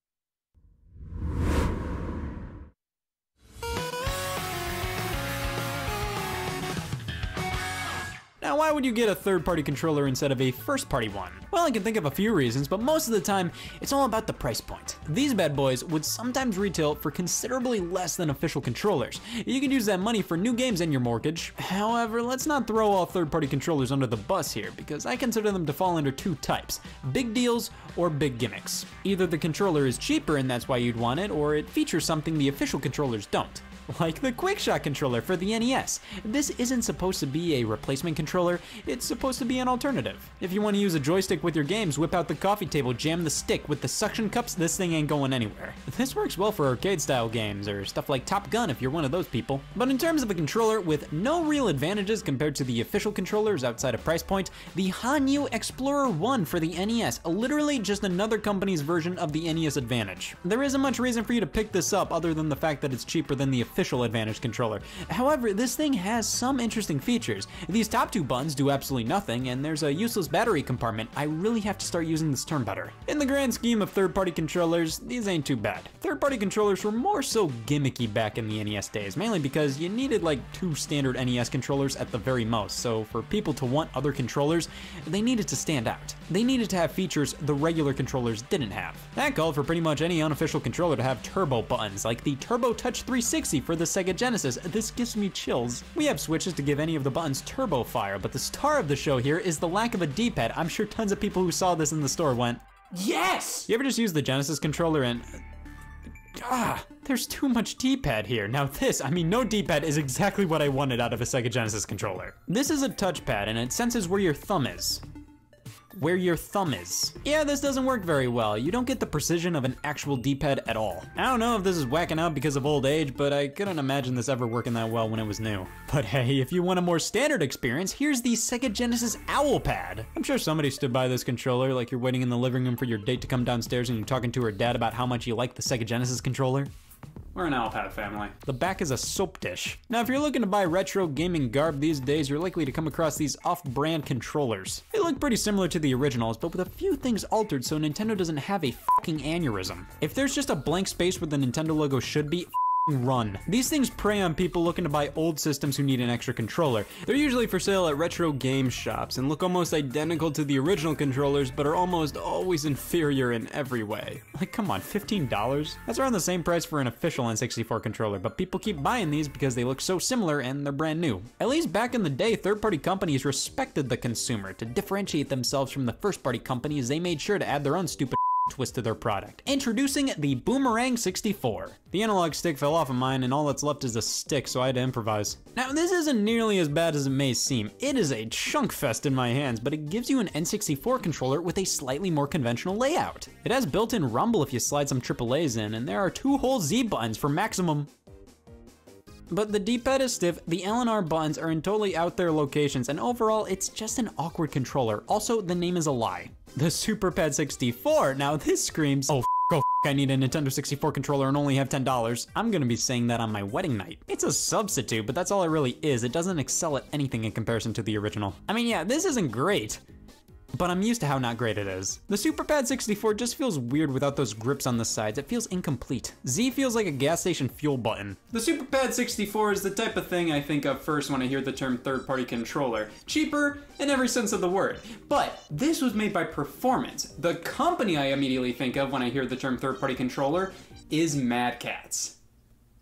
Now, why would you get a third-party controller instead of a first-party one? Well, I can think of a few reasons, but most of the time, it's all about the price point. These bad boys would sometimes retail for considerably less than official controllers. You can use that money for new games and your mortgage. However, let's not throw all third-party controllers under the bus here, because I consider them to fall under two types, big deals or big gimmicks. Either the controller is cheaper and that's why you'd want it, or it features something the official controllers don't like the QuickShot controller for the NES. This isn't supposed to be a replacement controller, it's supposed to be an alternative. If you want to use a joystick with your games, whip out the coffee table, jam the stick with the suction cups, this thing ain't going anywhere. This works well for arcade style games, or stuff like Top Gun if you're one of those people. But in terms of a controller with no real advantages compared to the official controllers outside of price point, the Hanyu Explorer 1 for the NES, literally just another company's version of the NES Advantage. There isn't much reason for you to pick this up other than the fact that it's cheaper than the official Advantage controller. However, this thing has some interesting features. These top two buttons do absolutely nothing, and there's a useless battery compartment. I really have to start using this term better. In the grand scheme of third-party controllers, these ain't too bad. Third-party controllers were more so gimmicky back in the NES days, mainly because you needed like two standard NES controllers at the very most, so for people to want other controllers, they needed to stand out. They needed to have features the regular controllers didn't have. That called for pretty much any unofficial controller to have turbo buttons, like the Turbo Touch 360 for the Sega Genesis. This gives me chills. We have switches to give any of the buttons turbo fire, but the star of the show here is the lack of a D-pad. I'm sure tons of people who saw this in the store went, Yes! You ever just use the Genesis controller and Ah, there's too much D-pad here. Now this, I mean no D-pad is exactly what I wanted out of a Sega Genesis controller. This is a touchpad and it senses where your thumb is. Where your thumb is. Yeah, this doesn't work very well. You don't get the precision of an actual D-pad at all. I don't know if this is whacking out because of old age, but I couldn't imagine this ever working that well when it was new. But hey, if you want a more standard experience, here's the Sega Genesis Owl Pad. I'm sure somebody stood by this controller like you're waiting in the living room for your date to come downstairs and you're talking to her dad about how much you like the Sega Genesis controller. We're an Alpad family. The back is a soap dish. Now, if you're looking to buy retro gaming garb these days, you're likely to come across these off-brand controllers. They look pretty similar to the originals, but with a few things altered so Nintendo doesn't have a fucking aneurysm. If there's just a blank space where the Nintendo logo should be, run. These things prey on people looking to buy old systems who need an extra controller. They're usually for sale at retro game shops and look almost identical to the original controllers, but are almost always inferior in every way. Like, come on, $15? That's around the same price for an official N64 controller, but people keep buying these because they look so similar and they're brand new. At least back in the day, third-party companies respected the consumer. To differentiate themselves from the first-party companies, they made sure to add their own stupid twist to their product. Introducing the Boomerang 64. The analog stick fell off of mine and all that's left is a stick, so I had to improvise. Now this isn't nearly as bad as it may seem. It is a chunk fest in my hands, but it gives you an N64 controller with a slightly more conventional layout. It has built-in rumble if you slide some AAAs in, and there are two whole Z buttons for maximum but the D-pad is stiff, the L and R buttons are in totally out there locations, and overall, it's just an awkward controller. Also, the name is a lie. The SuperPad 64, now this screams, oh oh I need a Nintendo 64 controller and only have $10. I'm gonna be saying that on my wedding night. It's a substitute, but that's all it really is. It doesn't excel at anything in comparison to the original. I mean, yeah, this isn't great, but I'm used to how not great it is. The SuperPad 64 just feels weird without those grips on the sides. It feels incomplete. Z feels like a gas station fuel button. The SuperPad 64 is the type of thing I think of first when I hear the term third-party controller. Cheaper in every sense of the word. But this was made by Performance. The company I immediately think of when I hear the term third-party controller is Mad Catz.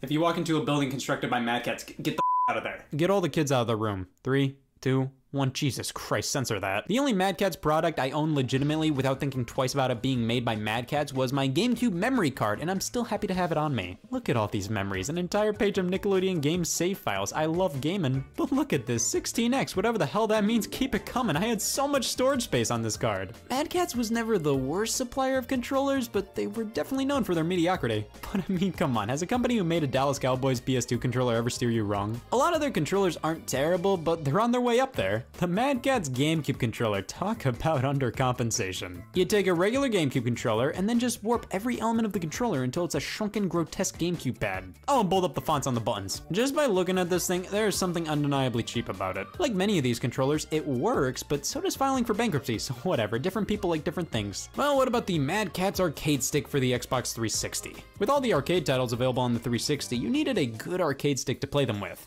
If you walk into a building constructed by Mad Catz, get the out of there. Get all the kids out of the room. Three, two, one. Jesus Christ, censor that. The only Mad Catz product I own legitimately without thinking twice about it being made by Mad Catz was my GameCube memory card, and I'm still happy to have it on me. Look at all these memories, an entire page of Nickelodeon game save files. I love gaming. But look at this, 16X, whatever the hell that means, keep it coming. I had so much storage space on this card. Mad Catz was never the worst supplier of controllers, but they were definitely known for their mediocrity. But I mean, come on, has a company who made a Dallas Cowboys PS2 controller ever steer you wrong? A lot of their controllers aren't terrible, but they're on their way up there. The Mad Catz GameCube controller, talk about undercompensation. You take a regular GameCube controller and then just warp every element of the controller until it's a shrunken, grotesque GameCube pad. Oh, and bold up the fonts on the buttons. Just by looking at this thing, there is something undeniably cheap about it. Like many of these controllers, it works, but so does filing for bankruptcy, so whatever, different people like different things. Well, what about the Mad Catz arcade stick for the Xbox 360? With all the arcade titles available on the 360, you needed a good arcade stick to play them with.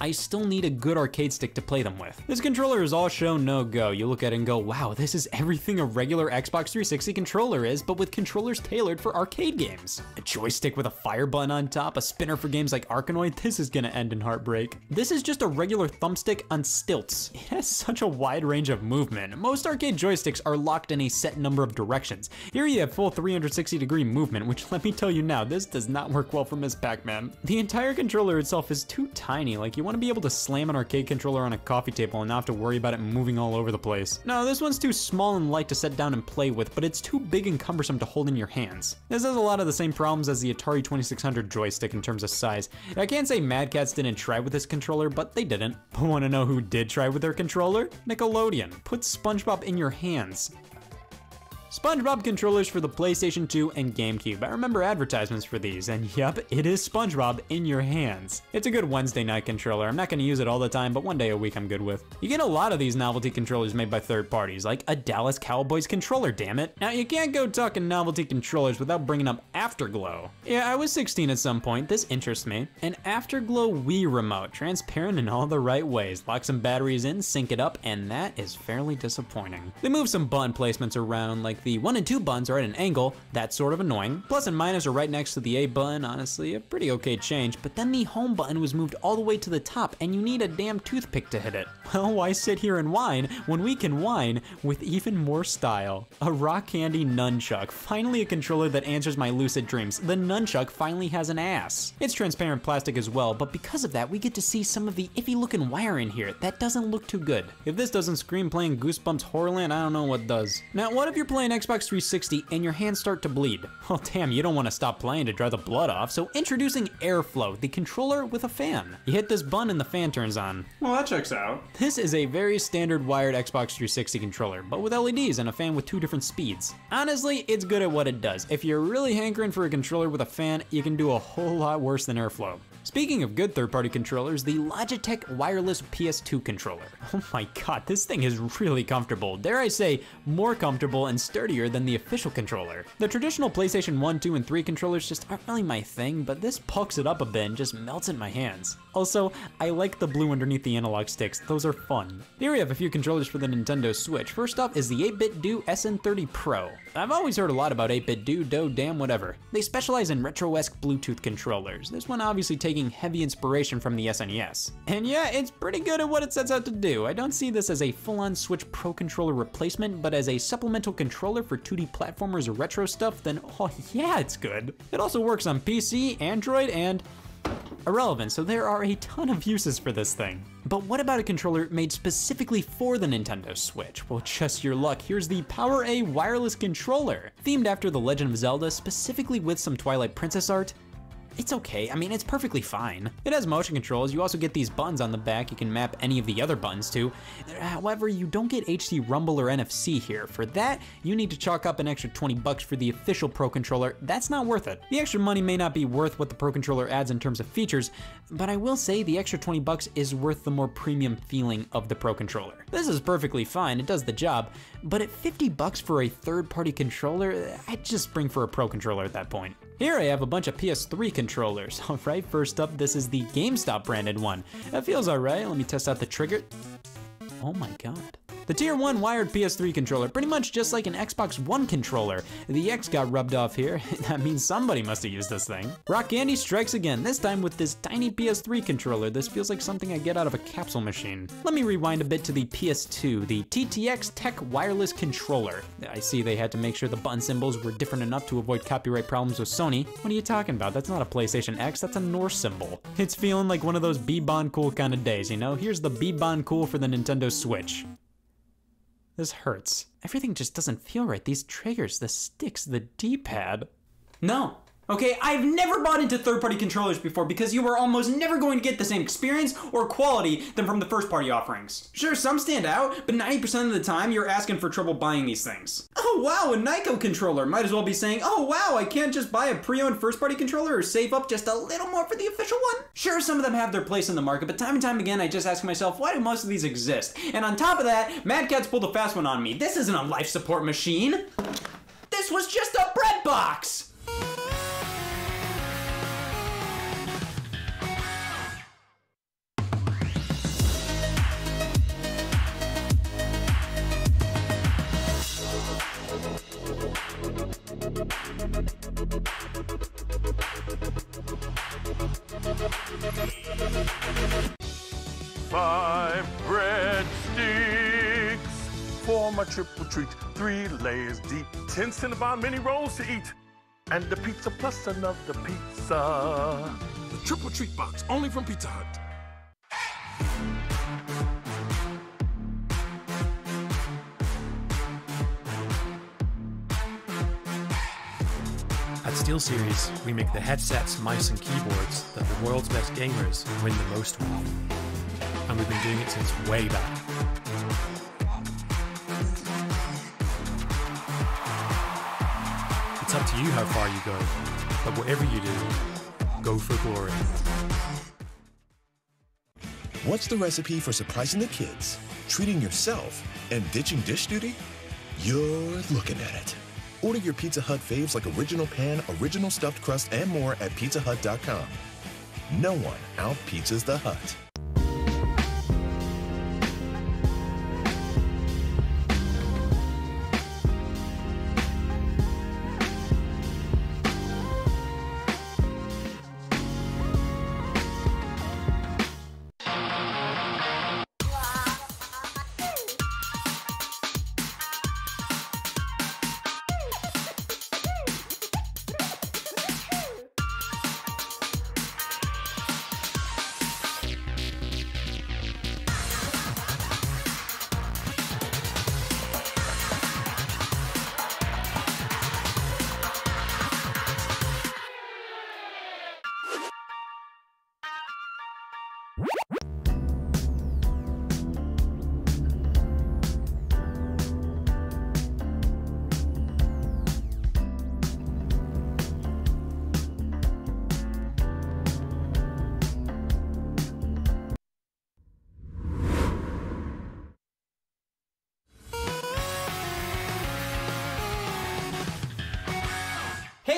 I still need a good arcade stick to play them with. This controller is all show no go. You look at it and go, wow, this is everything a regular Xbox 360 controller is, but with controllers tailored for arcade games. A joystick with a fire button on top, a spinner for games like Arkanoid, this is gonna end in heartbreak. This is just a regular thumbstick on stilts. It has such a wide range of movement. Most arcade joysticks are locked in a set number of directions. Here you have full 360 degree movement, which let me tell you now, this does not work well for Miss Pac-Man. The entire controller itself is too tiny, like you want to be able to slam an arcade controller on a coffee table and not have to worry about it moving all over the place. No, this one's too small and light to set down and play with, but it's too big and cumbersome to hold in your hands. This has a lot of the same problems as the Atari 2600 joystick in terms of size. I can't say Mad Catz didn't try with this controller, but they didn't. But wanna know who did try with their controller? Nickelodeon. Put SpongeBob in your hands. SpongeBob controllers for the PlayStation 2 and GameCube. I remember advertisements for these, and yep, it is SpongeBob in your hands. It's a good Wednesday night controller. I'm not gonna use it all the time, but one day a week I'm good with. You get a lot of these novelty controllers made by third parties, like a Dallas Cowboys controller, damn it. Now, you can't go talking novelty controllers without bringing up Afterglow. Yeah, I was 16 at some point, this interests me. An Afterglow Wii remote, transparent in all the right ways. Lock some batteries in, sync it up, and that is fairly disappointing. They move some button placements around, like the The 1 and 2 buttons are at an angle, that's sort of annoying. Plus and minus are right next to the A button, honestly, a pretty okay change. But then the home button was moved all the way to the top, and you need a damn toothpick to hit it. Well, why sit here and whine when we can whine with even more style? A rock candy nunchuck, finally a controller that answers my lucid dreams. The nunchuck finally has an ass. It's transparent plastic as well, but because of that, we get to see some of the iffy looking wire in here. That doesn't look too good. If this doesn't scream playing Goosebumps Horrorland, I don't know what does. Now, what if you're playing Xbox 360 and your hands start to bleed? Well, damn, you don't want to stop playing to dry the blood off, so introducing Air Flo, the controller with a fan. You hit this button and the fan turns on. Well, that checks out. This is a very standard wired Xbox 360 controller, but with LEDs and a fan with two different speeds. Honestly, it's good at what it does. If you're really hankering for a controller with a fan, you can do a whole lot worse than Air Flo. Speaking of good third-party controllers, the Logitech wireless PS2 controller. Oh my god, this thing is really comfortable. Dare I say, more comfortable and sturdier than the official controller. The traditional PlayStation 1, 2, and 3 controllers just aren't really my thing, but this pokes it up a bit and just melts in my hands. Also, I like the blue underneath the analog sticks, those are fun. Here we have a few controllers for the Nintendo Switch. First up is the 8BitDo SN30 Pro. I've always heard a lot about 8BitDo, do, damn, whatever. They specialize in retro-esque Bluetooth controllers, this one obviously taking heavy inspiration from the SNES. And yeah, it's pretty good at what it sets out to do. I don't see this as a full-on Switch Pro controller replacement, but as a supplemental controller for 2D platformers or retro stuff, then oh yeah, it's good. It also works on PC, Android, and irrelevant, so there are a ton of uses for this thing. But what about a controller made specifically for the Nintendo Switch? Well, just your luck, here's the PowerA wireless controller, themed after The Legend of Zelda, specifically with some Twilight Princess art, it's okay. I mean, it's perfectly fine. It has motion controls. You also get these buttons on the back you can map any of the other buttons to. However, you don't get HD Rumble or NFC here. For that, you need to chalk up an extra 20 bucks for the official Pro Controller. That's not worth it. The extra money may not be worth what the Pro Controller adds in terms of features, but I will say the extra 20 bucks is worth the more premium feeling of the Pro Controller. This is perfectly fine. It does the job, but at 50 bucks for a third-party controller, I'd just spring for a Pro Controller at that point. Here I have a bunch of PS3 controllers. Alright, first up, this is the GameStop branded one. That feels alright, let me test out the trigger. Oh my god. The Tier 1 wired PS3 controller, pretty much just like an Xbox One controller. The X got rubbed off here, that means somebody must have used this thing. Rock Candy strikes again, this time with this tiny PS3 controller. This feels like something I get out of a capsule machine. Let me rewind a bit to the PS2, the TTX Tech wireless controller. I see they had to make sure the button symbols were different enough to avoid copyright problems with Sony. What are you talking about? That's not a PlayStation X, that's a Norse symbol. It's feeling like one of those Beboncool kind of days, you know? Here's the Beboncool for the Nintendo Switch. This hurts. Everything just doesn't feel right. These triggers, the sticks, the D-pad. No. Okay, I've never bought into third-party controllers before because you are almost never going to get the same experience or quality than from the first-party offerings. Sure, some stand out, but 90% of the time you're asking for trouble buying these things. Oh wow, a Nyko controller. Might as well be saying, oh wow, I can't just buy a pre-owned first-party controller or save up just a little more for the official one? Sure, some of them have their place in the market, but time and time again I just ask myself, why do most of these exist? And on top of that, Mad Catz pulled a fast one on me. This isn't a life support machine. This was just a bread box! Five breadsticks for my triple treat. Three layers deep. Ten Cinnabon mini rolls to eat. And the pizza plus another pizza. The triple treat box, only from Pizza Hut. At SteelSeries, we make the headsets, mice, and keyboards that the world's best gamers win the most with. And we've been doing it since way back. It's up to you how far you go, but whatever you do, go for glory. What's the recipe for surprising the kids, treating yourself, and ditching dish duty? You're looking at it. Order your Pizza Hut faves like original pan, original stuffed crust, and more at pizzahut.com. No one out pizzas the Hut. you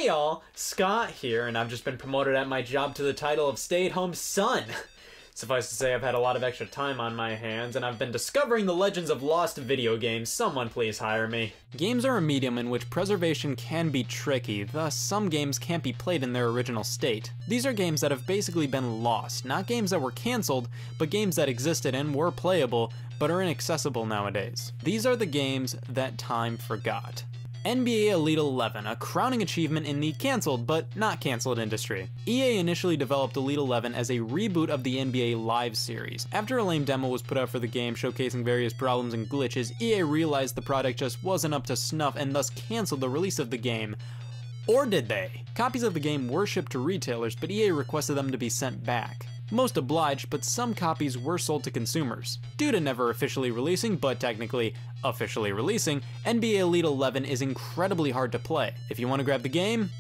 Hey y'all, Scott here, and I've just been promoted at my job to the title of stay at home son. Suffice to say, I've had a lot of extra time on my hands, and I've been discovering the legends of lost video games. Someone please hire me. Games are a medium in which preservation can be tricky, thus, some games can't be played in their original state. These are games that have basically been lost, not games that were cancelled, but games that existed and were playable, but are inaccessible nowadays. These are the games that time forgot. NBA Elite 11, a crowning achievement in the cancelled but not cancelled industry. EA initially developed Elite 11 as a reboot of the NBA Live series. After a lame demo was put out for the game showcasing various problems and glitches, EA realized the product just wasn't up to snuff and thus cancelled the release of the game. Or did they? Copies of the game were shipped to retailers, but EA requested them to be sent back. Most obliged, but some copies were sold to consumers. Due to never officially releasing, but technically officially releasing, NBA Elite 11 is incredibly hard to play. If you want to grab the game,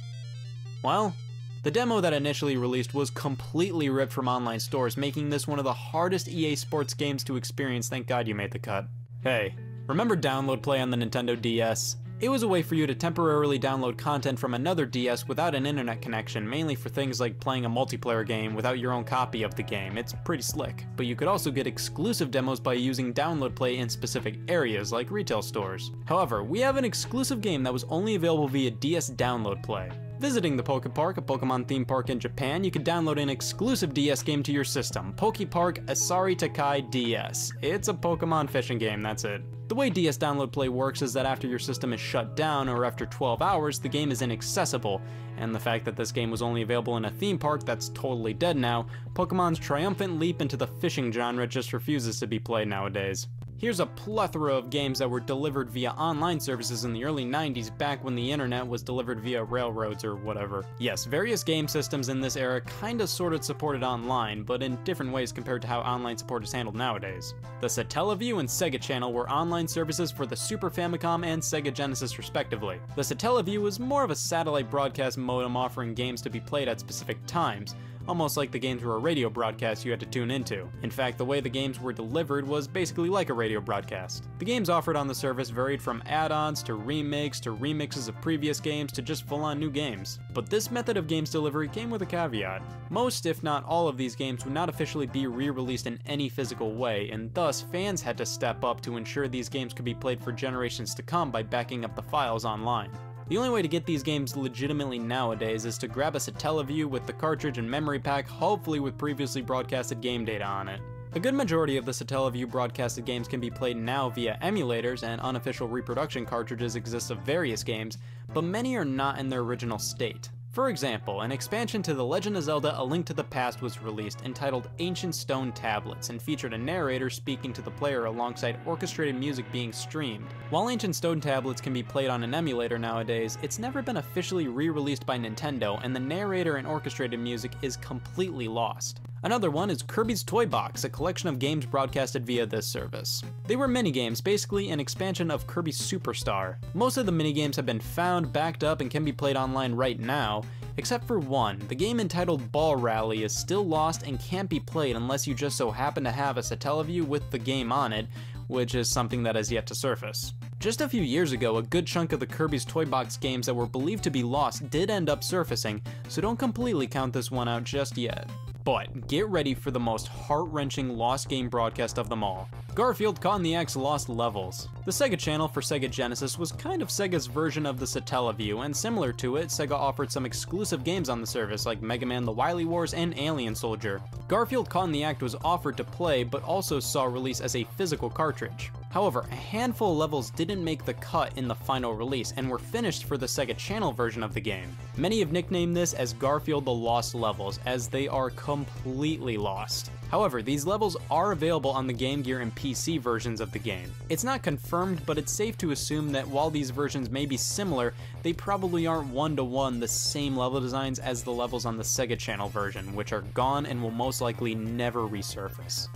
well, the demo that initially released was completely ripped from online stores, making this one of the hardest EA Sports games to experience. Thank God you made the cut. Hey, remember Download Play on the Nintendo DS? It was a way for you to temporarily download content from another DS without an internet connection, mainly for things like playing a multiplayer game without your own copy of the game. It's pretty slick. But you could also get exclusive demos by using Download Play in specific areas, like retail stores. However, we have an exclusive game that was only available via DS Download Play. Visiting the Poke Park, a Pokemon theme park in Japan, you can download an exclusive DS game to your system, Poke Park Tsuri Taikai DS. It's a Pokemon fishing game, that's it. The way DS Download Play works is that after your system is shut down or after 12 hours, the game is inaccessible, and the fact that this game was only available in a theme park that's totally dead now, Pokemon's triumphant leap into the fishing genre just refuses to be played nowadays. Here's a plethora of games that were delivered via online services in the early 90s back when the internet was delivered via railroads or whatever. Yes, various game systems in this era kinda sorta supported online, but in different ways compared to how online support is handled nowadays. The Satellaview and Sega Channel were online services for the Super Famicom and Sega Genesis respectively. The Satellaview was more of a satellite broadcast modem offering games to be played at specific times, almost like the games were a radio broadcast you had to tune into. In fact, the way the games were delivered was basically like a radio broadcast. The games offered on the service varied from add-ons to remakes to remixes of previous games to just full-on new games. But this method of games delivery came with a caveat. Most, if not all of these games would not officially be re-released in any physical way, and thus fans had to step up to ensure these games could be played for generations to come by backing up the files online. The only way to get these games legitimately nowadays is to grab a Satellaview with the cartridge and memory pack, hopefully with previously broadcasted game data on it. A good majority of the Satellaview broadcasted games can be played now via emulators, and unofficial reproduction cartridges exist of various games, but many are not in their original state. For example, an expansion to The Legend of Zelda A Link to the Past was released entitled Ancient Stone Tablets and featured a narrator speaking to the player alongside orchestrated music being streamed. While Ancient Stone Tablets can be played on an emulator nowadays, it's never been officially re-released by Nintendo and the narrator and orchestrated music is completely lost. Another one is Kirby's Toy Box, a collection of games broadcasted via this service. They were minigames, basically an expansion of Kirby Superstar. Most of the minigames have been found, backed up, and can be played online right now, except for one. The game entitled Ball Rally is still lost and can't be played unless you just so happen to have a Satellaview with the game on it, which is something that has yet to surface. Just a few years ago, a good chunk of the Kirby's Toy Box games that were believed to be lost did end up surfacing, so don't completely count this one out just yet. But get ready for the most heart-wrenching lost game broadcast of them all. Garfield Caught in the Act Lost Levels. The Sega Channel for Sega Genesis was kind of Sega's version of the Satellaview, and similar to it, Sega offered some exclusive games on the service like Mega Man The Wily Wars and Alien Soldier. Garfield Caught in the Act was offered to play, but also saw release as a physical cartridge. However, a handful of levels didn't make the cut in the final release and were finished for the Sega Channel version of the game. Many have nicknamed this as Garfield the Lost Levels, as they are completely lost. However, these levels are available on the Game Gear and PC versions of the game. It's not confirmed, but it's safe to assume that while these versions may be similar, they probably aren't one-to-one the same level designs as the levels on the Sega Channel version, which are gone and will most likely never resurface.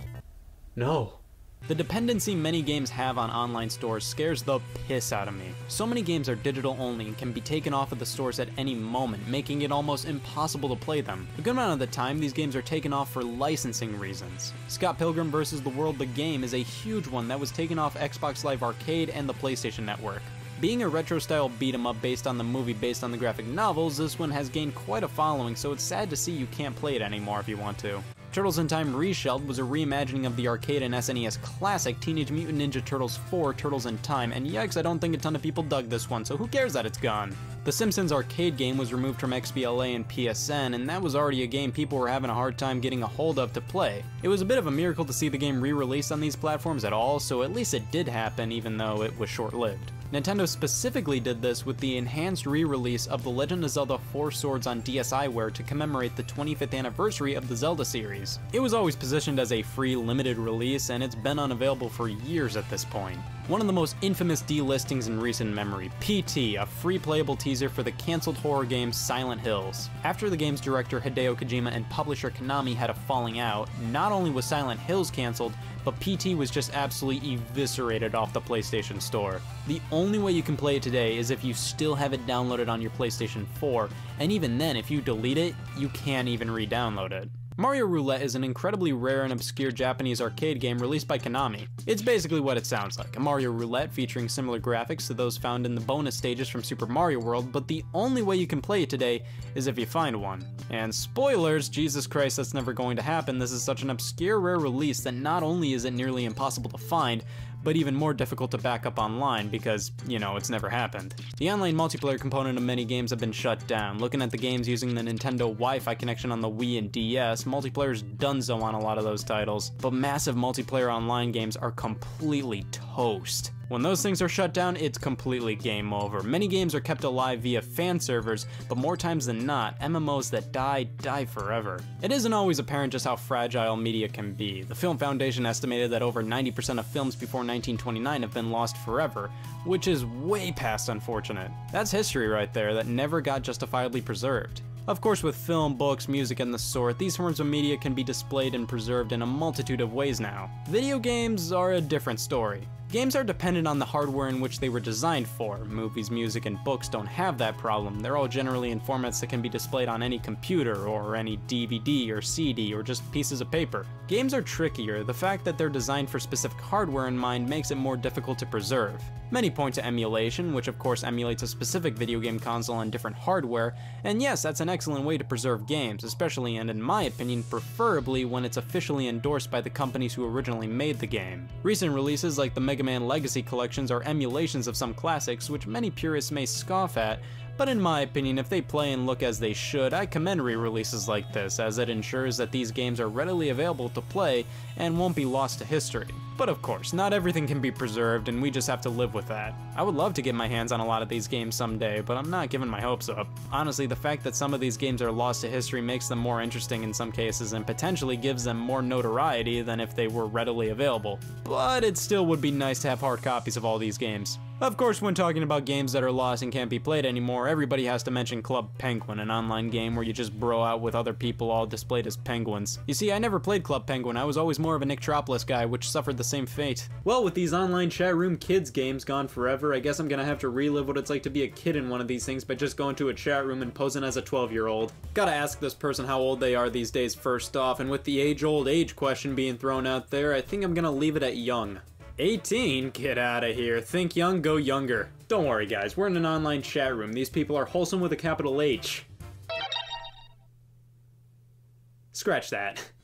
No. The dependency many games have on online stores scares the piss out of me. So many games are digital only and can be taken off of the stores at any moment, making it almost impossible to play them. A good amount of the time, these games are taken off for licensing reasons. Scott Pilgrim vs. the World the game is a huge one that was taken off Xbox Live Arcade and the PlayStation Network. Being a retro style beat 'em up based on the movie based on the graphic novels, this one has gained quite a following, so it's sad to see you can't play it anymore if you want to. Turtles in Time Reshelled was a reimagining of the arcade and SNES classic Teenage Mutant Ninja Turtles 4 Turtles in Time, and yikes, I don't think a ton of people dug this one, so who cares that it's gone? The Simpsons arcade game was removed from XBLA and PSN, and that was already a game people were having a hard time getting a hold of to play. It was a bit of a miracle to see the game re-released on these platforms at all, so at least it did happen even though it was short-lived. Nintendo specifically did this with the enhanced re-release of The Legend of Zelda Four Swords on DSiWare to commemorate the 25th anniversary of the Zelda series. It was always positioned as a free limited release and it's been unavailable for years at this point. One of the most infamous delistings in recent memory, PT, a free playable teaser for the cancelled horror game Silent Hills. After the game's director Hideo Kojima and publisher Konami had a falling out, not only was Silent Hills cancelled, but PT was just absolutely eviscerated off the PlayStation Store. The only way you can play it today is if you still have it downloaded on your PlayStation 4, and even then, if you delete it, you can't even re-download it. Mario Roulette is an incredibly rare and obscure Japanese arcade game released by Konami. It's basically what it sounds like, a Mario Roulette featuring similar graphics to those found in the bonus stages from Super Mario World, but the only way you can play it today is if you find one. And spoilers, Jesus Christ, that's never going to happen. This is such an obscure rare release that not only is it nearly impossible to find, but even more difficult to back up online because, you know, it's never happened. The online multiplayer component of many games have been shut down. Looking at the games using the Nintendo Wi-Fi connection on the Wii and DS, multiplayer's donezo on a lot of those titles, but massive multiplayer online games are completely toast. When those things are shut down, it's completely game over. Many games are kept alive via fan servers, but more times than not, MMOs that die, die forever. It isn't always apparent just how fragile media can be. The Film Foundation estimated that over 90% of films before 1929 have been lost forever, which is way past unfortunate. That's history right there that never got justifiably preserved. Of course, with film, books, music, and the sort, these forms of media can be displayed and preserved in a multitude of ways now. Video games are a different story. Games are dependent on the hardware in which they were designed for. Movies, music, and books don't have that problem. They're all generally in formats that can be displayed on any computer, or any DVD or CD, or just pieces of paper. Games are trickier. The fact that they're designed for specific hardware in mind makes it more difficult to preserve. Many point to emulation, which of course emulates a specific video game console on different hardware, and yes, that's an excellent way to preserve games, especially and in my opinion, preferably when it's officially endorsed by the companies who originally made the game. Recent releases like the Mega Man Legacy collections are emulations of some classics, which many purists may scoff at, but in my opinion, if they play and look as they should, I commend re-releases like this, as it ensures that these games are readily available to play and won't be lost to history. But of course, not everything can be preserved and we just have to live with that. I would love to get my hands on a lot of these games someday, but I'm not giving my hopes up. Honestly, the fact that some of these games are lost to history makes them more interesting in some cases and potentially gives them more notoriety than if they were readily available. But it still would be nice to have hard copies of all these games. Of course, when talking about games that are lost and can't be played anymore, everybody has to mention Club Penguin, an online game where you just bro out with other people all displayed as penguins. You see, I never played Club Penguin, I was always more of a Nicktropolis guy, which suffered the same fate. Well, with these online chat room kids games gone forever, I guess I'm gonna have to relive what it's like to be a kid in one of these things by just going to a chat room and posing as a 12 year old. Gotta ask this person how old they are these days first off, and with the age old age question being thrown out there, I think I'm gonna leave it at young. 18? Get out of here. Think young, go younger. Don't worry, guys. We're in an online chat room. These people are wholesome with a capital H. Scratch that.